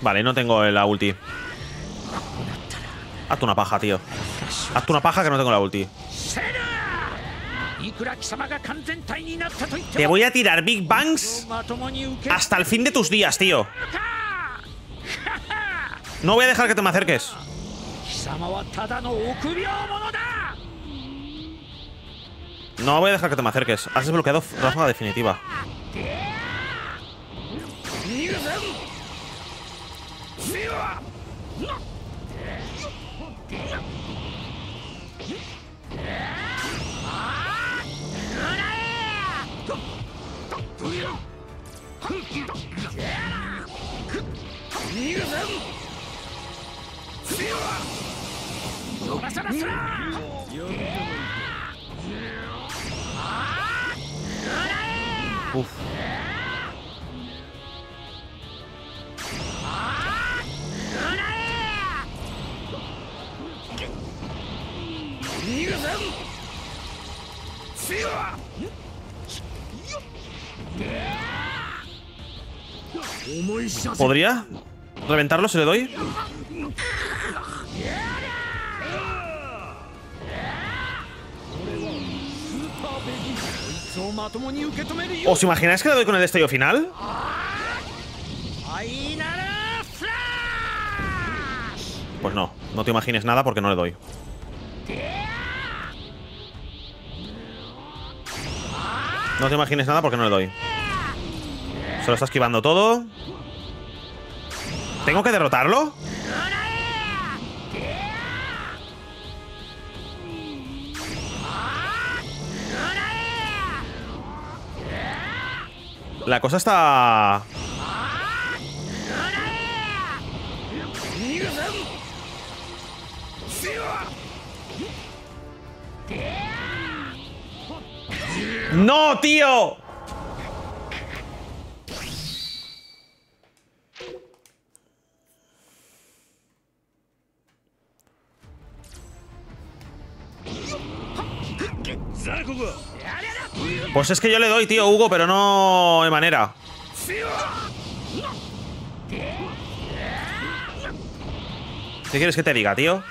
Vale, no tengo la ulti. Hazte una paja, tío. Hazte una paja que no tengo la ulti. Te voy a tirar Big Bangs hasta el fin de tus días, tío. No voy a dejar que te me acerques. No voy a dejar que te me acerques. Has desbloqueado ráfaga definitiva. Uf. See you! ¿Podría? ¿Reventarlo si le doy? ¿Os imagináis que le doy con el destello final? Pues no, no te imagines nada porque no le doy. No te imagines nada porque no le doy. Se lo está esquivando todo. ¿Tengo que derrotarlo? La cosa está... ¡No, tío! Pues es que yo le doy, tío, Hugo, pero no de manera. ¿Qué quieres que te diga, tío?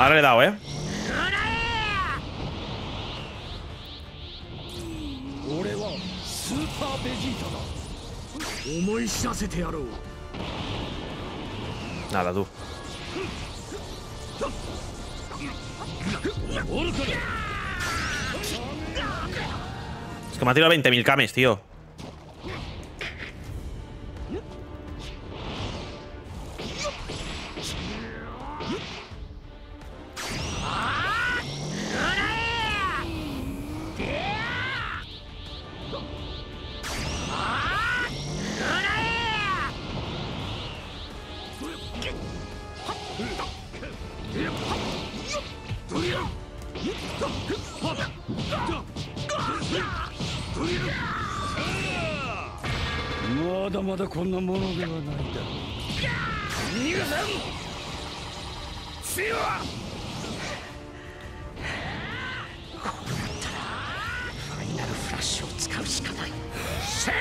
Ahora le he dado, ¿eh? Nada, tú. Es que me ha tirado 20.000 cames, tío. だこんなものではないだろファイナルフラッシュを使うしかない。セル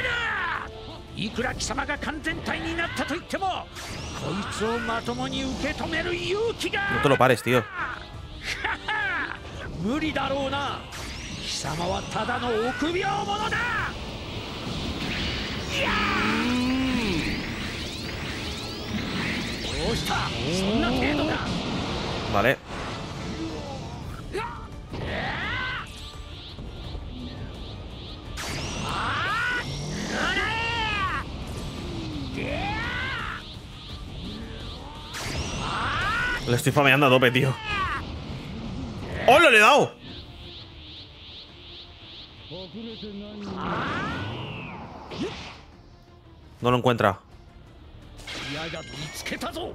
いくら貴様が完全体になったと言ってもこいつをまともに受け止める勇気が。No te lo pares, tío. 無理だろうな。貴様はただの臆病者だ Vale. Le estoy fameando a tope, tío. ¡Oh, lo le he dado! No lo encuentra. やが見つけたぞ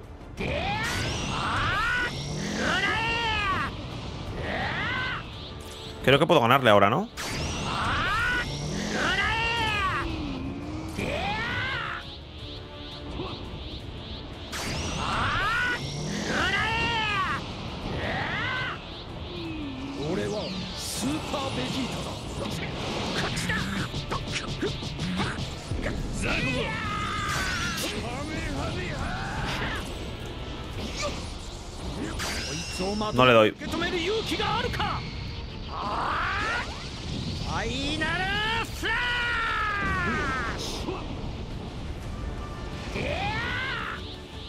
Creo que puedo ganarle ahora, ¿no?「 No le doy.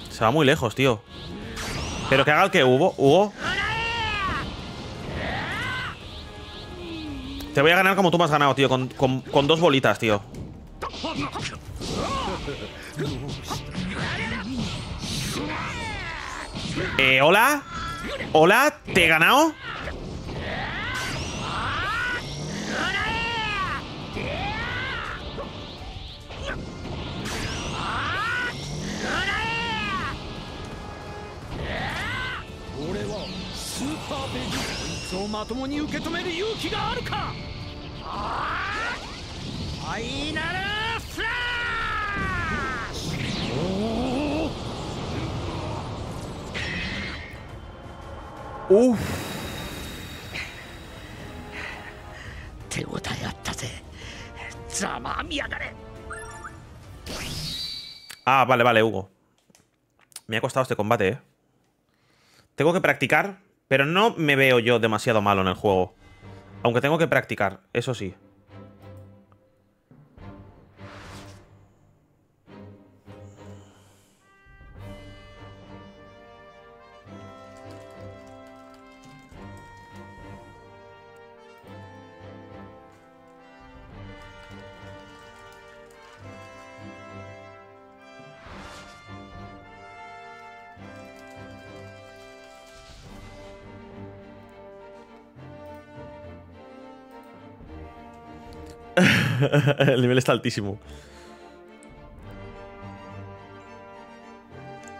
Se va muy lejos, tío. Pero que haga el que hubo. Hugo. Te voy a ganar como tú me has ganado, tío. Con, con dos bolitas, tío. Eh, ¿Hola? Hola, ¿te he ganado? Uf. 手応えあったぜざまあみやがれ Ah, vale, vale, Hugo. Me ha costado este combate, eh. Tengo que practicar, pero no me veo yo demasiado malo en el juego. Aunque tengo que practicar, eso sí. el nivel está altísimo.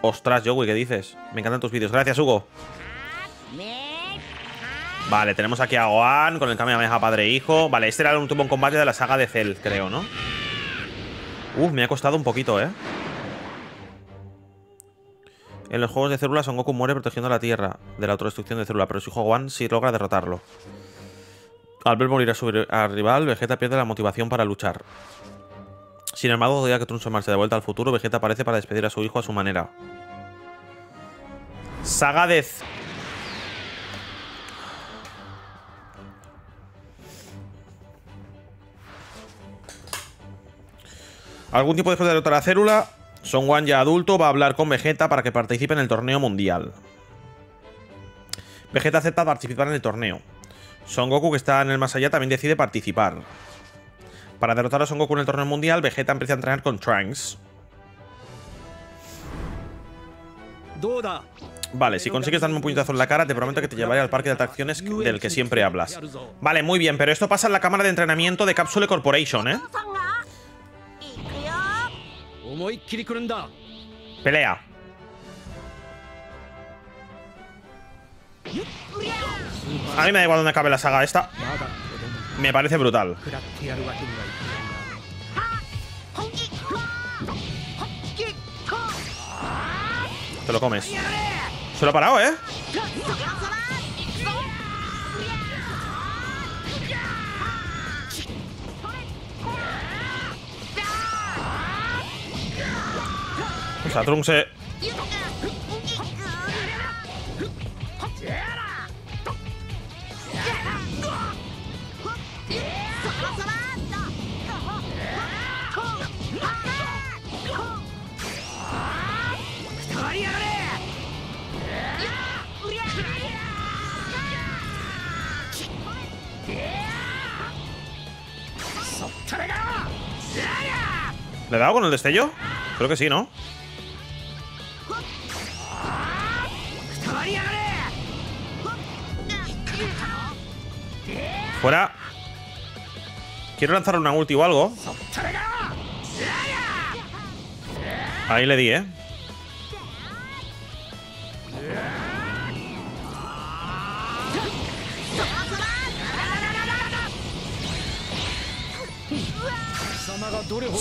Ostras, Joey, ¿qué dices? Me encantan tus vídeos. Gracias, Hugo. Vale, tenemos aquí a Gohan con el Kamehameha padre e hijo. Vale, este era el último combate de la saga de Cell, creo, ¿no? Uf, me ha costado un poquito, ¿eh? En los juegos de célula, Son Goku muere protegiendo la Tierra de la autodestrucción de célula, pero su hijo Gohan sí logra derrotarlo. Al ver morir a su al rival, Vegeta pierde la motivación para luchar. Sin embargo, ya que Trunks marcha de vuelta al futuro, Vegeta aparece para despedir a su hijo a su manera. Saga de... Z- Algún tiempo después de derrotar a Célula, Son Gohan ya adulto va a hablar con Vegeta para que participe en el torneo mundial. Vegeta acepta participar en el torneo. Son Goku, que está en el más allá, también decide participar. Para derrotar a Son Goku en el torneo mundial, Vegeta empieza a entrenar con Trunks. Vale, si consigues darme un puñetazo en la cara, te prometo que te llevaré al parque de atracciones del que siempre hablas. Vale, muy bien, pero esto pasa en la cámara de entrenamiento de Capsule Corporation, ¿eh? Pelea. A mí me da igual dónde acabe la saga esta. Me parece brutal. Te lo comes. Se lo ha parado, ¿eh? O sea, Trunks. Eh. ¿Le he dado con el destello? Creo que sí, ¿no? Fuera. Quiero lanzar una ulti o algo. Ahí le di, ¿eh?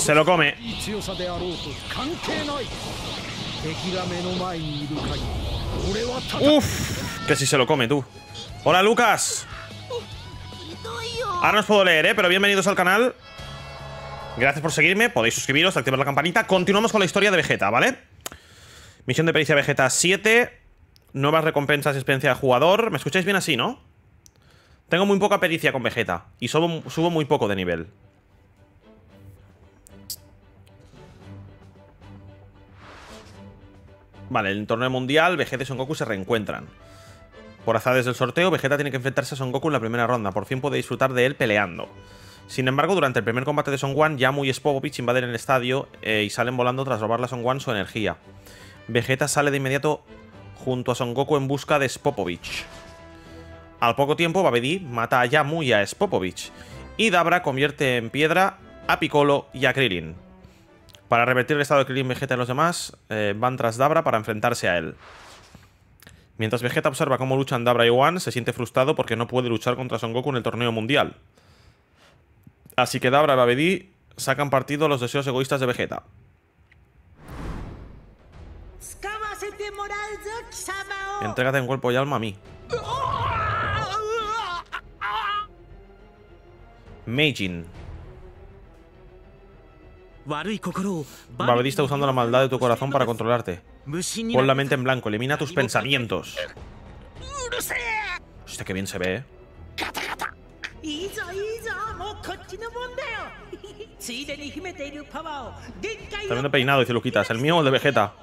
Se lo come. Uf, que si se lo come tú. Hola, Lucas. Ahora no os puedo leer, ¿eh? Pero bienvenidos al canal. Gracias por seguirme. Podéis suscribiros, activar la campanita. Continuamos con la historia de Vegeta, ¿vale? Misión de pericia Vegeta 7. Nuevas recompensas y experiencia de jugador. ¿Me escucháis bien así, no? Tengo muy poca pericia con Vegeta. Y subo muy poco de nivel. Vale, en el torneo mundial, Vegeta y Son Goku se reencuentran. Por azares del sorteo, Vegeta tiene que enfrentarse a Son Goku en la primera ronda. Por fin puede disfrutar de él peleando. Sin embargo, durante el primer combate de Son Gohan, Yamu y Spopovich invaden el estadio eh, y salen volando tras robarle a Son Gohan su energía. Vegeta sale de inmediato junto a Son Goku en busca de Spopovich. Al poco tiempo, Babidi mata a Yamu y a Spopovich. Y Dabra convierte en piedra a Piccolo y a Krillin. Para revertir el estado de Krillin, Vegeta y los demás, eh, van tras Dabra para enfrentarse a él. Mientras Vegeta observa cómo luchan Dabra y One, se siente frustrado porque no puede luchar contra Son Goku en el torneo mundial. Así que Dabra y Babedi sacan partido los deseos egoístas de Vegeta. Entrégate en cuerpo y alma a mí. Meijin, Babel está usando la maldad de tu corazón para controlarte. Pon la mente en blanco, elimina tus pensamientos. Hostia, qué bien se ve, eh. También de peinado, dice Luquitas. ¿El mío o el de Vegeta?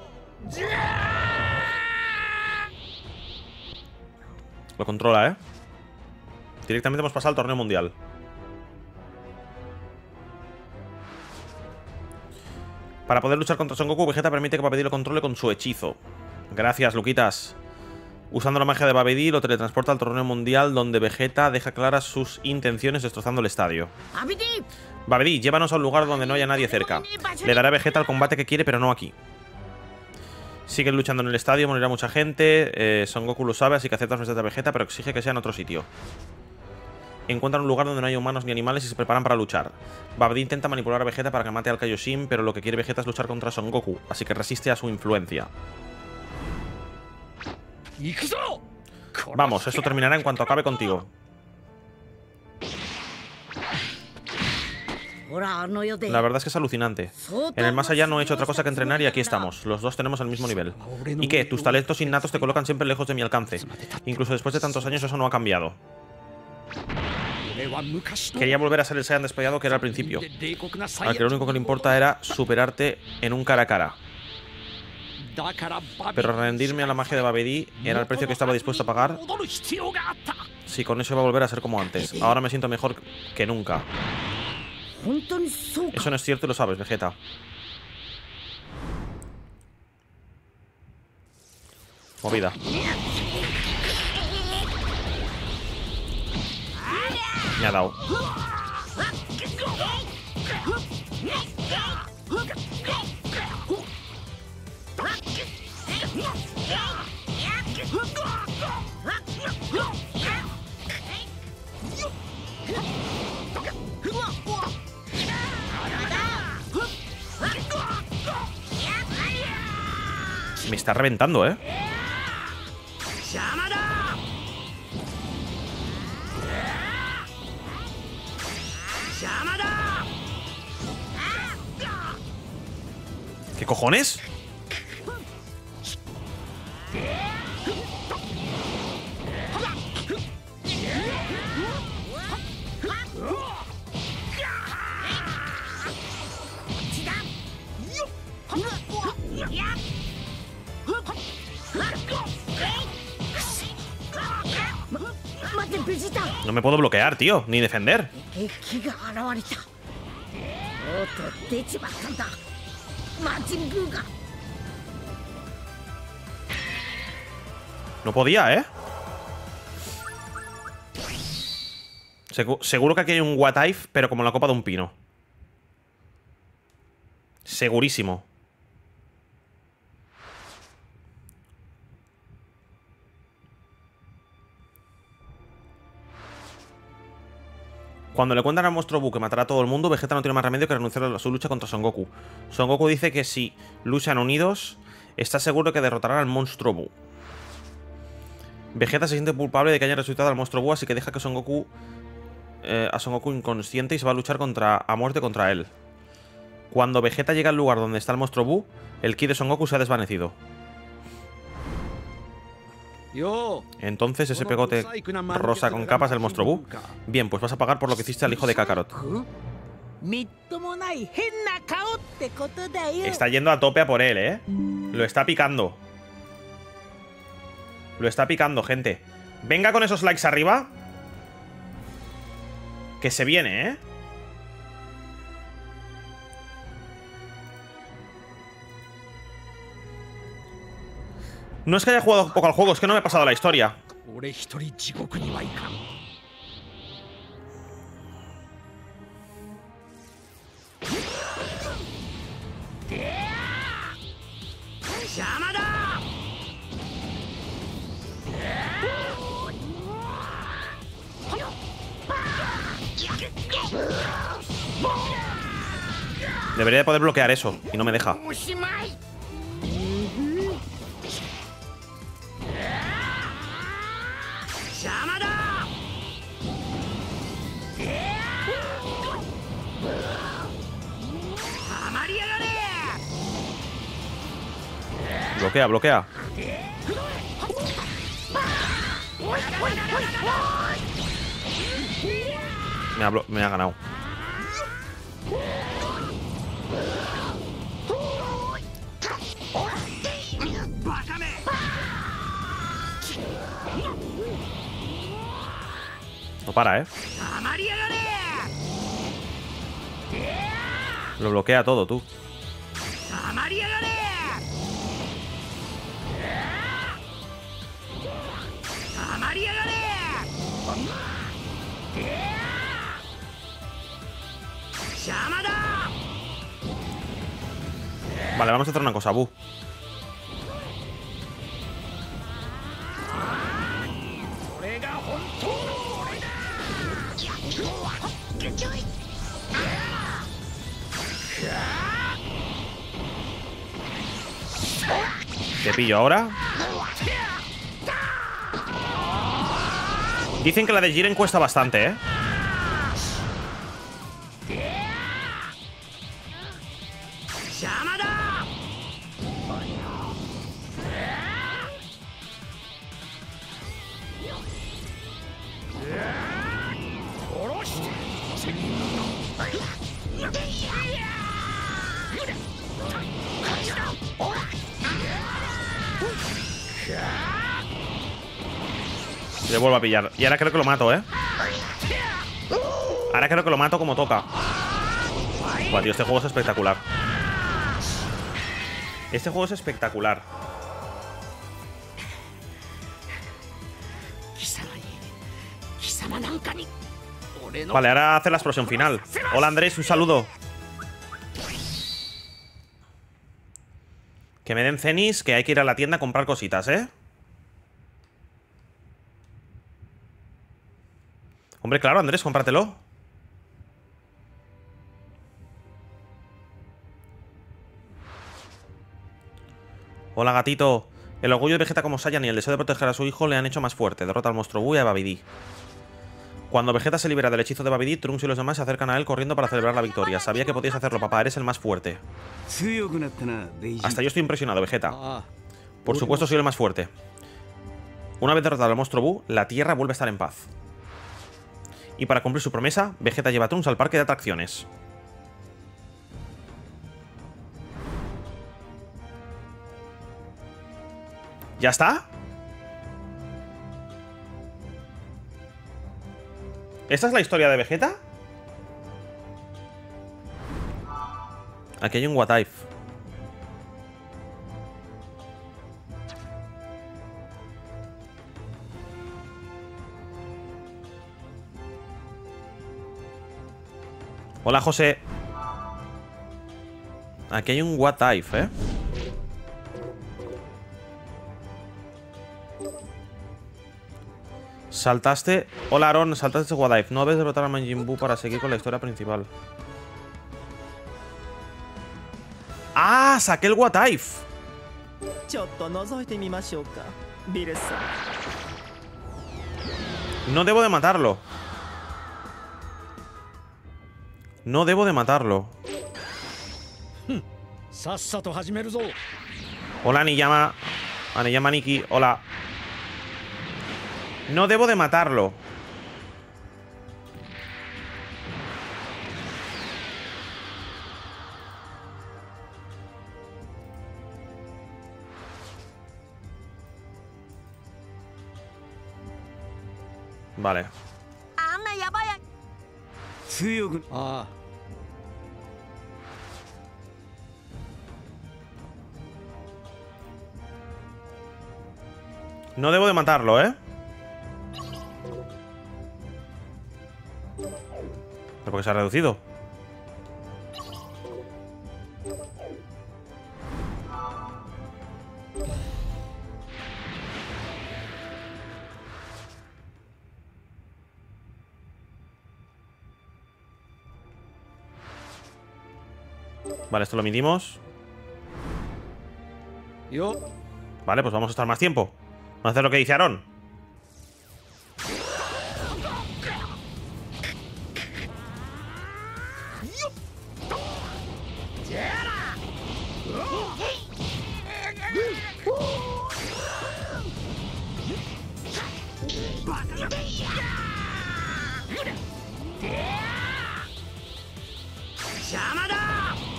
Lo controla, ¿eh? Directamente hemos pasado al torneo mundial. Para poder luchar contra Son Goku, Vegeta permite que Babedi lo controle con su hechizo. Gracias, Luquitas. Usando la magia de Babedi, lo teletransporta al torneo mundial donde Vegeta deja claras sus intenciones destrozando el estadio. Babedi, llévanos a un lugar donde no haya nadie cerca. Le dará a Vegeta el combate que quiere, pero no aquí. Siguen luchando en el estadio, morirá mucha gente. Eh, Son Goku lo sabe, así que acepta nuestra Vegeta, pero exige que sea en otro sitio encuentran un lugar donde no hay humanos ni animales y se preparan para luchar. Babidi intenta manipular a Vegeta para que mate al Kaioshin, pero lo que quiere Vegeta es luchar contra Son Goku, así que resiste a su influencia. Vamos, esto terminará en cuanto acabe contigo. La verdad es que es alucinante. En el más allá no he hecho otra cosa que entrenar y aquí estamos. Los dos tenemos el mismo nivel. ¿Y qué? Tus talentos innatos te colocan siempre lejos de mi alcance. Incluso después de tantos años eso no ha cambiado. Quería volver a ser el Saiyan despellado que era al principio. Al lo único que le importa era superarte en un cara a cara. Pero rendirme a la magia de Babedi era el precio que estaba dispuesto a pagar. Si con eso iba a volver a ser como antes. Ahora me siento mejor que nunca. Eso no es cierto y lo sabes, Vegeta. Movida. Me ha dado. Me está reventando, ¿eh? Cojones? No me puedo bloquear, tío, ni defender. No podía, ¿eh? Seguro que aquí hay un Wataif, pero como la copa de un pino. Segurísimo. Cuando le cuentan al monstruo Bu que matará a todo el mundo, Vegeta no tiene más remedio que renunciar a su lucha contra Son Goku. Son Goku dice que si luchan unidos, está seguro que derrotarán al monstruo Bu. Vegeta se siente culpable de que haya resucitado al monstruo Bu, así que deja que Son Goku eh, a Son Goku inconsciente y se va a luchar contra, a muerte contra él. Cuando Vegeta llega al lugar donde está el monstruo Bu, el ki de Son Goku se ha desvanecido. Entonces ese pegote rosa con capas el monstruo Buu. Bien, pues vas a pagar por lo que hiciste al hijo de Kakarot. Está yendo a tope a por él, ¿eh? Lo está picando. Lo está picando, gente. Venga con esos likes arriba. Que se viene, ¿eh? No es que haya jugado poco al juego, es que no me he pasado la historia. Debería poder bloquear eso y no me deja. Bloquea, bloquea. Me ha, me ha ganado. No para, ¿eh? Lo bloquea todo, tú. Vale, vamos a hacer una cosa, Bu. Te pillo ahora. Dicen que la de Jiren cuesta bastante, ¿eh? Y ahora creo que lo mato, ¿eh? Ahora creo que lo mato como toca. Buah, tío, este juego es espectacular. Este juego es espectacular. Vale, ahora hace la explosión final. Hola Andrés, un saludo. Que me den cenis, que hay que ir a la tienda a comprar cositas, ¿eh? Hombre, claro, Andrés, cómpratelo. Hola, gatito. El orgullo de Vegeta como Saiyan y el deseo de proteger a su hijo le han hecho más fuerte. Derrota al monstruo Buu y a Babidi. Cuando Vegeta se libera del hechizo de Babidi, Trunks y los demás se acercan a él corriendo para celebrar la victoria. Sabía que podías hacerlo, papá. Eres el más fuerte. Hasta yo estoy impresionado, Vegeta. Por supuesto, soy el más fuerte. Una vez derrotado al monstruo Buu, la Tierra vuelve a estar en paz. Y para cumplir su promesa, Vegeta lleva a Trunks al parque de atracciones. ¿Ya está? ¿Esta es la historia de Vegeta? Aquí hay un What Hola, José. Aquí hay un what if, ¿eh? Saltaste... Hola, Aaron. Saltaste este what if. No debes derrotar a Majin Buu para seguir con la historia principal. ¡Ah! ¡Saqué el what if! No debo de matarlo. No debo de matarlo. Hola, ni Aniyama. Aniyama Nikki, hola. No debo de matarlo. Vale. あんなヤバい強くああ No debo de matarlo, ¿eh? ¿Pero por qué se ha reducido? Vale, esto lo midimos. Yo. Vale, pues vamos a estar más tiempo. Vamos a hacer lo que dice Aaron.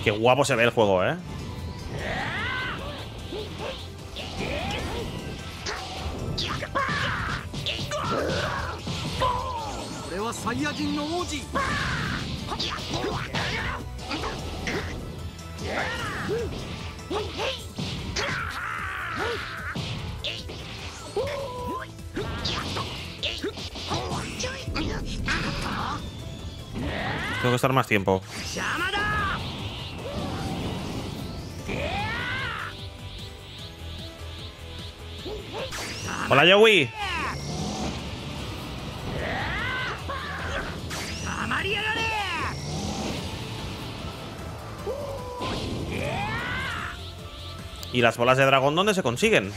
Qué guapo se ve el juego, ¿eh? Tengo que estar más tiempo. Hola, Joey. ¿Y las bolas de dragón dónde se consiguen?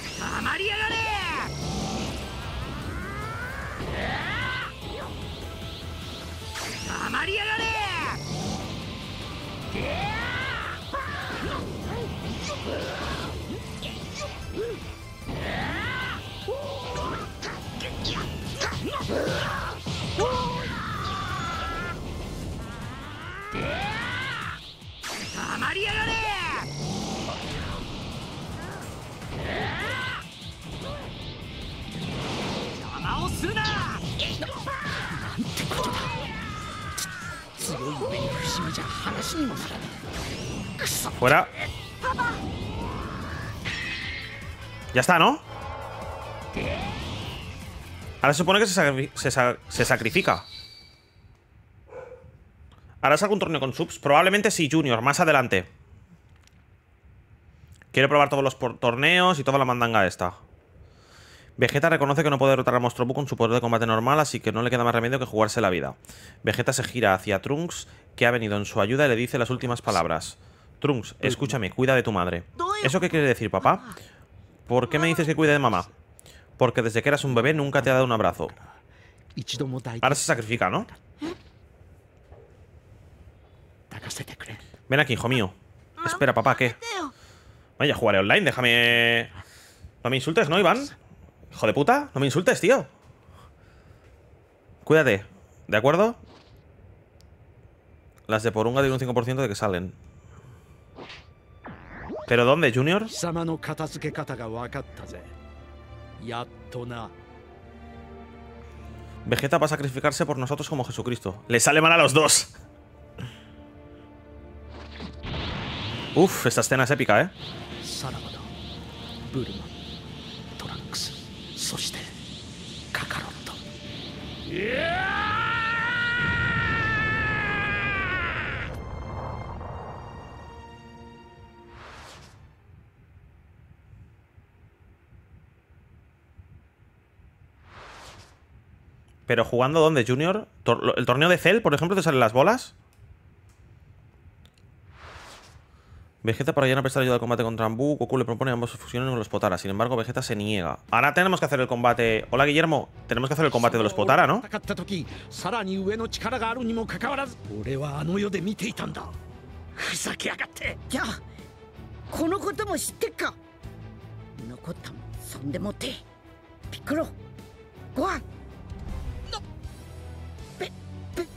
Ahora se supone que se, sacri- se sa- se sacrifica. ¿Harás algún torneo con subs? Probablemente sí, Junior, más adelante. Quiero probar todos los torneos y toda la mandanga esta. Vegeta reconoce que no puede derrotar a Monstruo Buu con su poder de combate normal, así que no le queda más remedio que jugarse la vida. Vegeta se gira hacia Trunks, que ha venido en su ayuda, y le dice las últimas palabras. Trunks, escúchame, cuida de tu madre. ¿Eso qué quiere decir, papá? ¿Por qué me dices que cuide de mamá? Porque desde que eras un bebé nunca te ha dado un abrazo. Ahora se sacrifica, ¿no? Ven aquí, hijo mío. Espera, papá, ¿qué? Vaya, jugaré online, déjame... No me insultes, ¿no, Iván? Hijo de puta, no me insultes, tío. Cuídate, ¿de acuerdo? Las de Porunga tienen un 5% de que salen. ¿Pero dónde, Junior? Vegeta va a sacrificarse por nosotros como Jesucristo. Le sale mal a los dos. Uf, esta escena es épica, ¿eh? さ Pero jugando dónde, Junior? ¿El torneo de Cell, por ejemplo, te salen las bolas? Vegeta para ya no prestar ayuda al combate contra Ambu, Goku le propone ambos se fusionen con los Potara. Sin embargo, Vegeta se niega. Ahora tenemos que hacer el combate. Hola, Guillermo. Tenemos que hacer el combate de los Potara, ¿no?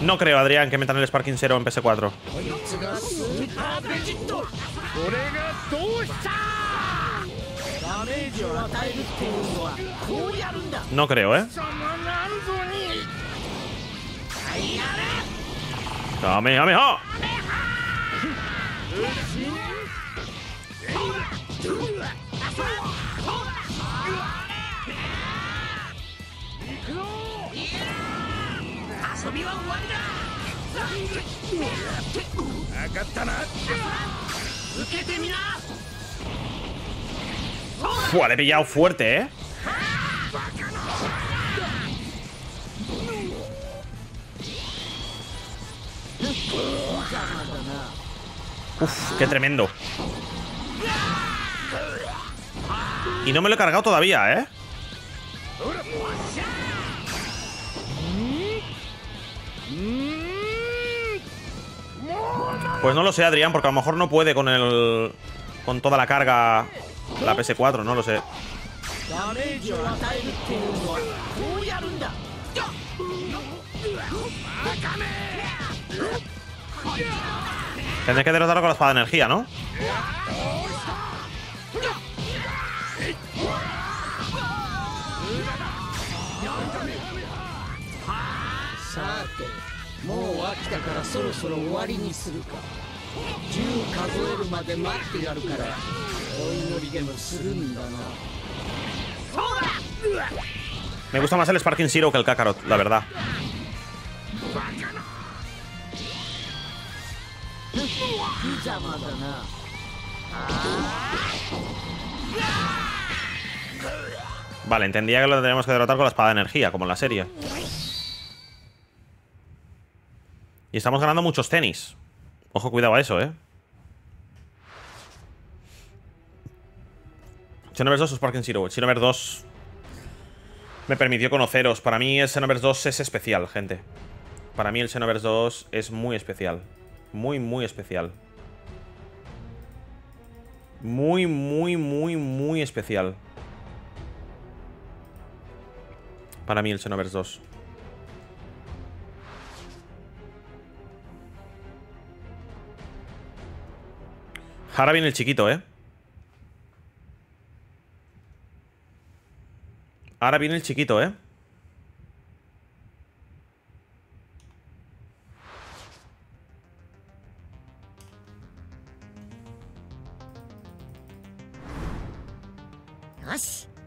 No creo, Adrián, que metan el Sparking 0 en PS4. No creo, ¿eh? ¡Dame, dame, oh! んぞにはいやれ ¡Dame, dame, ja! Fua, le he pillado fuerte, ¿eh? Uf, qué tremendo. Y no me lo he cargado todavía, ¿eh? Pues no lo sé, Adrián, porque a lo mejor no puede con el... Con toda la carga la PS4, no lo sé. Tendré que derrotarlo con la espada de energía, ¿no? きたからそろそろ終わりにするか10数えるまで待ってやるからお祈りでもするんだな Me gusta más el Sparking Zero que el Kakarot, la verdad. 無様だな Vale, entendía que lo tendríamos que derrotar con la espada de energía, como en la serie. Y estamos ganando muchos tenis. Ojo, cuidado a eso, ¿eh? Xenoverse 2 o Sparking Zero. Xenoverse 2 me permitió conoceros. Para mí el Xenoverse 2 es especial, gente. Para mí el Xenoverse 2 es muy especial. Muy, muy especial. Muy, muy, muy, muy especial. Para mí el Xenoverse 2. Ahora viene el chiquito, ¿eh? Ahora viene el chiquito, ¿eh?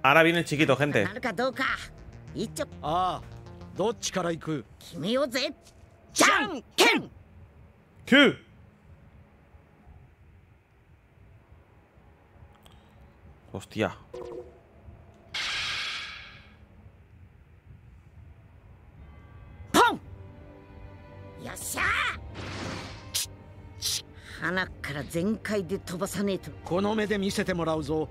Ahora viene el chiquito, gente. なる Hostia. ¡Pum! よっしゃー鼻から全開で飛ばさねえとこの目で見せてもらうぞ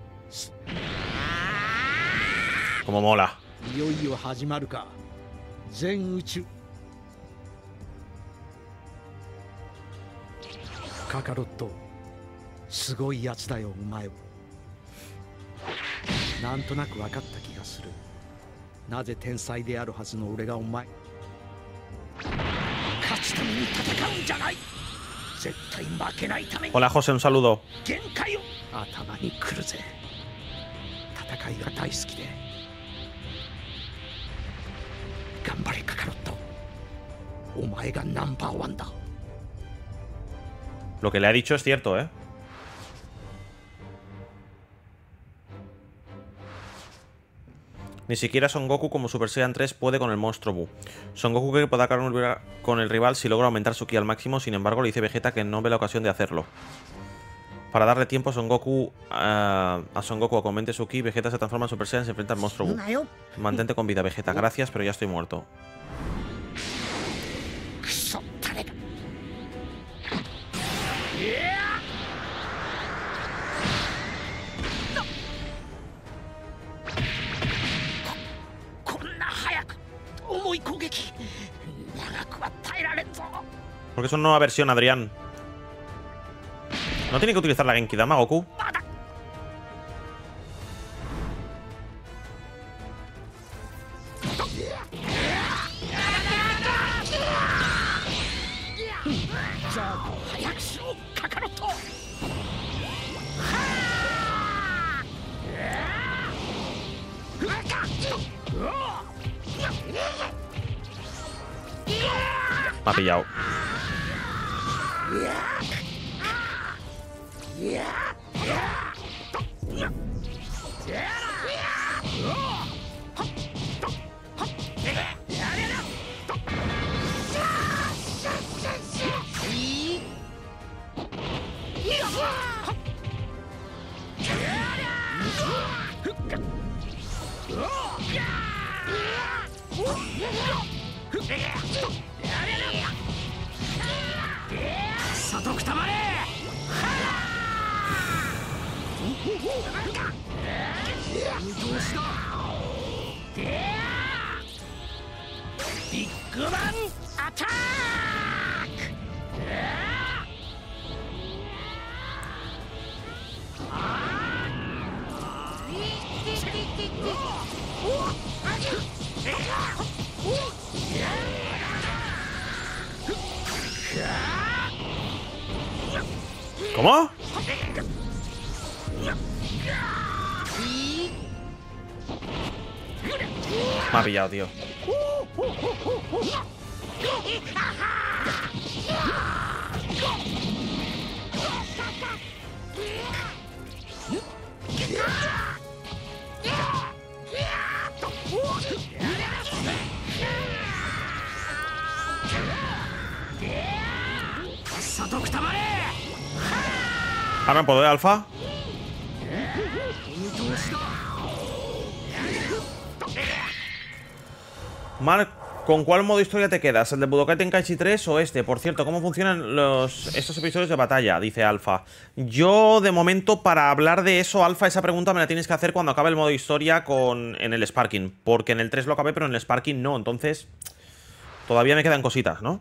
Como mola. いよいよ始まるか全宇宙カカロットすごいやつだよお前はなんとなく分かった気がする。なぜ天才であるはずの俺がお前。勝つために戦うんじゃない。絶対負けないために。Hola, José, un saludo. 限界を。頭に来るぜ。戦いが大好きで。頑張れカカロット。お前がナンバーワンだ。Lo que le ha dicho es cierto, ¿eh? Ni siquiera Son Goku como Super Saiyan 3 puede con el monstruo Bu. Son Goku que puede acabar con el rival si logra aumentar su ki al máximo, sin embargo le dice Vegeta que no ve la ocasión de hacerlo. Para darle tiempo a Son Goku a, a Son Goku a que aumente su ki, Vegeta se transforma en Super Saiyan y se enfrenta al monstruo Bu. なよ Mantente con vida, Vegeta. Gracias, pero ya estoy muerto. Porque es una nueva versión, Adrián. ¿No tiene que utilizar la Genki Dama, Goku? Pillado, tío. Ahora en poder alfa. Mark, ¿con cuál modo historia te quedas? ¿El de Budokai Tenkaichi 3 o este? Por cierto, ¿cómo funcionan los, estos episodios de batalla? Dice Alfa. Yo, de momento, para hablar de eso, Alfa, esa pregunta me la tienes que hacer cuando acabe el modo historia con, en el Sparking. Porque en el 3 lo acabé, pero en el Sparking no. Entonces, todavía me quedan cositas, ¿no?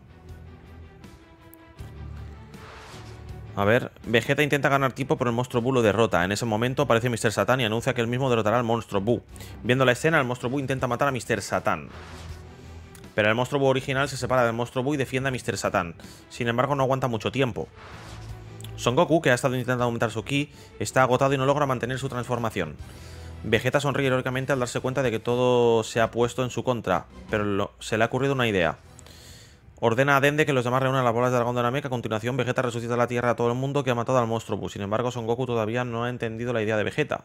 A ver, Vegeta intenta ganar tipo, pero el monstruo Buu lo derrota. En ese momento aparece Mr. Satan y anuncia que él mismo derrotará al monstruo Buu. Viendo la escena, el monstruo Buu intenta matar a Mr. Satan. Pero el monstruo original se separa del monstruo Buu y defiende a Mr. Satan. Sin embargo, no aguanta mucho tiempo. Son Goku, que ha estado intentando aumentar su ki, está agotado y no logra mantener su transformación. Vegeta sonríe heroicamente al darse cuenta de que todo se ha puesto en su contra, pero se le ha ocurrido una idea. Ordena a Dende que los demás reúnan las bolas de dragón de Namek. A continuación, Vegeta resucita la Tierra a todo el mundo que ha matado al monstruo Buu. Sin embargo, Son Goku todavía no ha entendido la idea de Vegeta.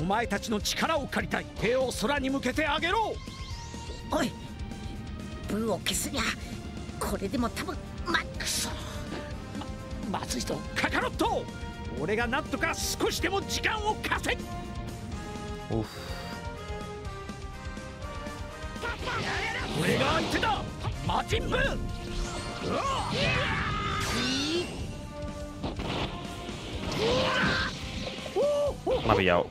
お前たちの力を借りたい。手を空に向けてあげろ。おいブーを消すにゃこれでも多分まくそままずいぞ。カカロット。俺がなんとか少しでも時間を稼ぐ Uf. 俺が相手だ。魔人ブー Me ha pillado.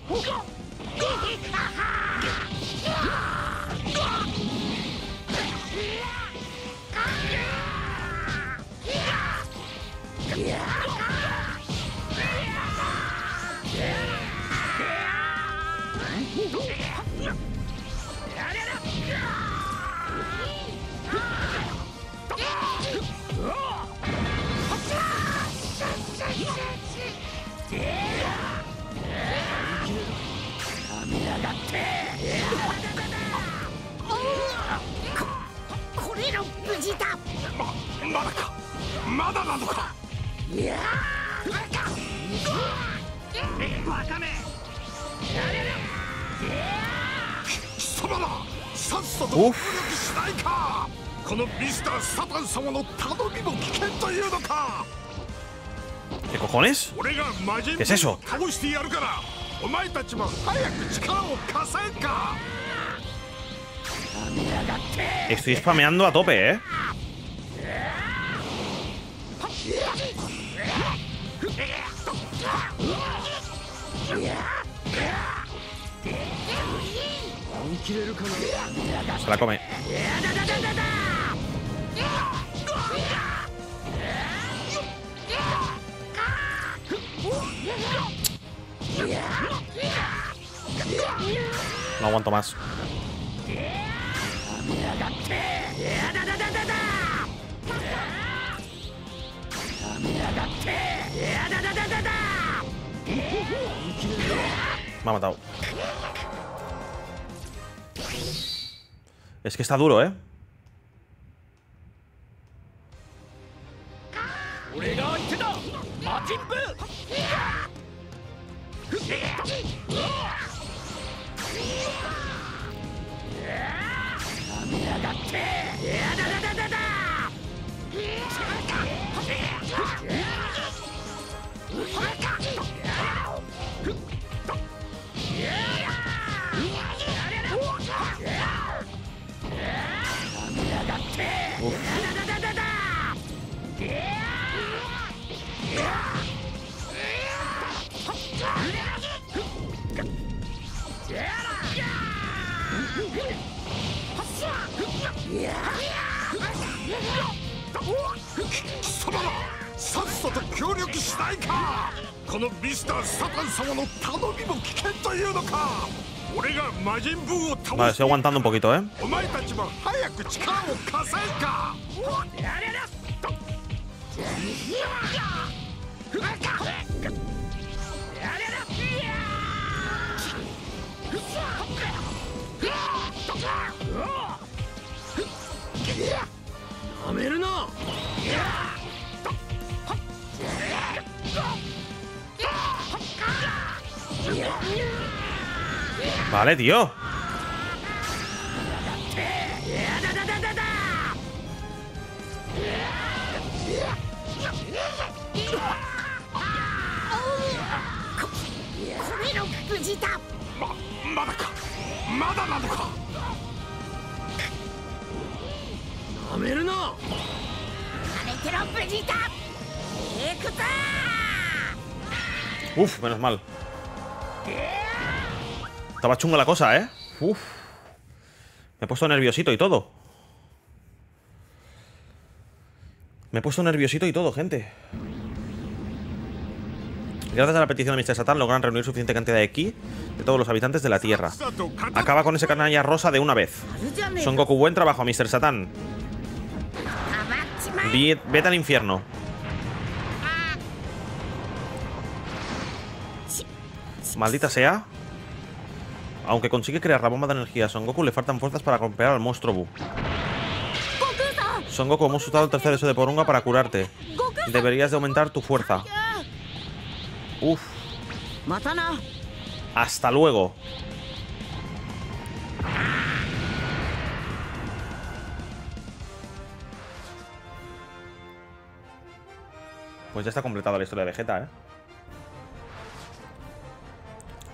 これの無事だまだか。まだなのか。いやバカめ。貴様らさっさと協力しないか。このミスターサタン様の頼みも危険というのか。¿Qué cojones? ¿Qué es eso? 倒してやるからお前たちも早く力を貸せんか Estoy spameando a tope, ¿eh? Se la come. No aguanto más. Me ha matado. Es que está duro, ¿eh? Yeah! 貴様らさっさと協力しないか。このミスターサタン様の頼みも危険というのか。俺が魔人ブーを倒し estoy aguantando un poquito, ¿eh? お前たちも早く力を貸せんかなめるなだ。まだか。まだなのか。なめるなやめてろベジータ行くぞ Uf, menos mal. Estaba chunga la cosa, ¿eh? Uf. Me he puesto nerviosito y todo. Me he puesto nerviosito y todo, gente. Gracias a la petición de Mr. Satan logran reunir suficiente cantidad de ki de todos los habitantes de la Tierra. Acaba con ese canalla rosa de una vez. Son Goku, buen trabajo, Mr. Satan. Vete al infierno. Maldita sea. Aunque consigue crear la bomba de energía, Son Goku le faltan fuerzas para romper al monstruo Bu. Son Goku, hemos usado el tercer eso de Porunga para curarte. Deberías de aumentar tu fuerza. Uf. Hasta luego. Pues ya está completada la historia de Vegeta, ¿eh?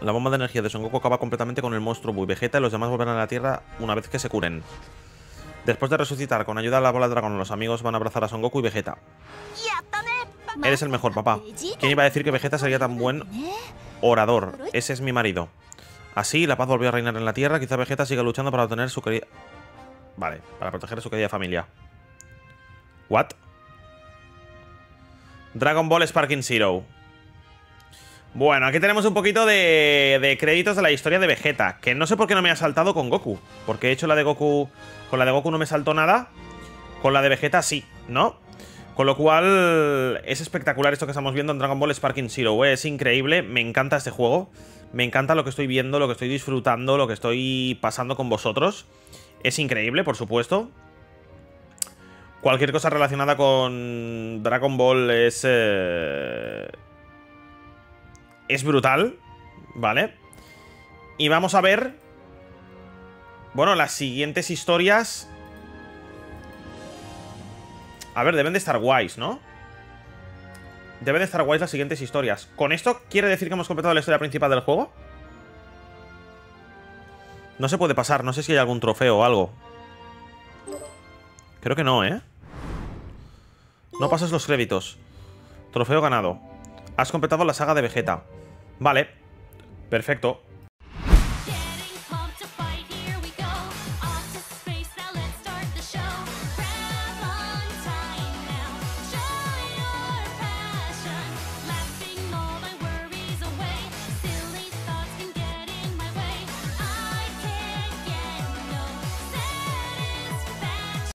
La bomba de energía de Son Goku acaba completamente con el monstruo Buu Vegeta y los demás volverán a la Tierra una vez que se curen. Después de resucitar con ayuda de la bola de dragón, los amigos van a abrazar a Son Goku y Vegeta. Eres el mejor, papá. ¿Quién iba a decir que Vegeta sería tan buen orador? Ese es mi marido. Así, la paz volvió a reinar en la Tierra. Quizá Vegeta siga luchando para obtener su querida... Vale, para proteger a su querida familia. ¿What? Dragon Ball Sparking Zero. Bueno, aquí tenemos un poquito de, créditos de la historia de Vegeta. Que no sé por qué no me ha saltado con Goku. Porque he hecho la de Goku... Con la de Goku no me saltó nada. Con la de Vegeta sí, ¿no? Con lo cual es espectacular esto que estamos viendo en Dragon Ball Sparking Zero. ¿eh? Es increíble, me encanta este juego. Me encanta lo que estoy viendo, lo que estoy disfrutando, lo que estoy pasando con vosotros. Es increíble, por supuesto. Cualquier cosa relacionada con Dragon Ball es... eh, es brutal, ¿vale? Y vamos a ver... Bueno, las siguientes historias... A ver, deben de estar guays, ¿no? Deben de estar guays las siguientes historias. ¿Con esto quiere decir que hemos completado la historia principal del juego? No se puede pasar, no sé si hay algún trofeo o algo. Creo que no, ¿eh? No pasas los créditos. Trofeo ganado. Has completado la saga de Vegeta. Vale. Perfecto.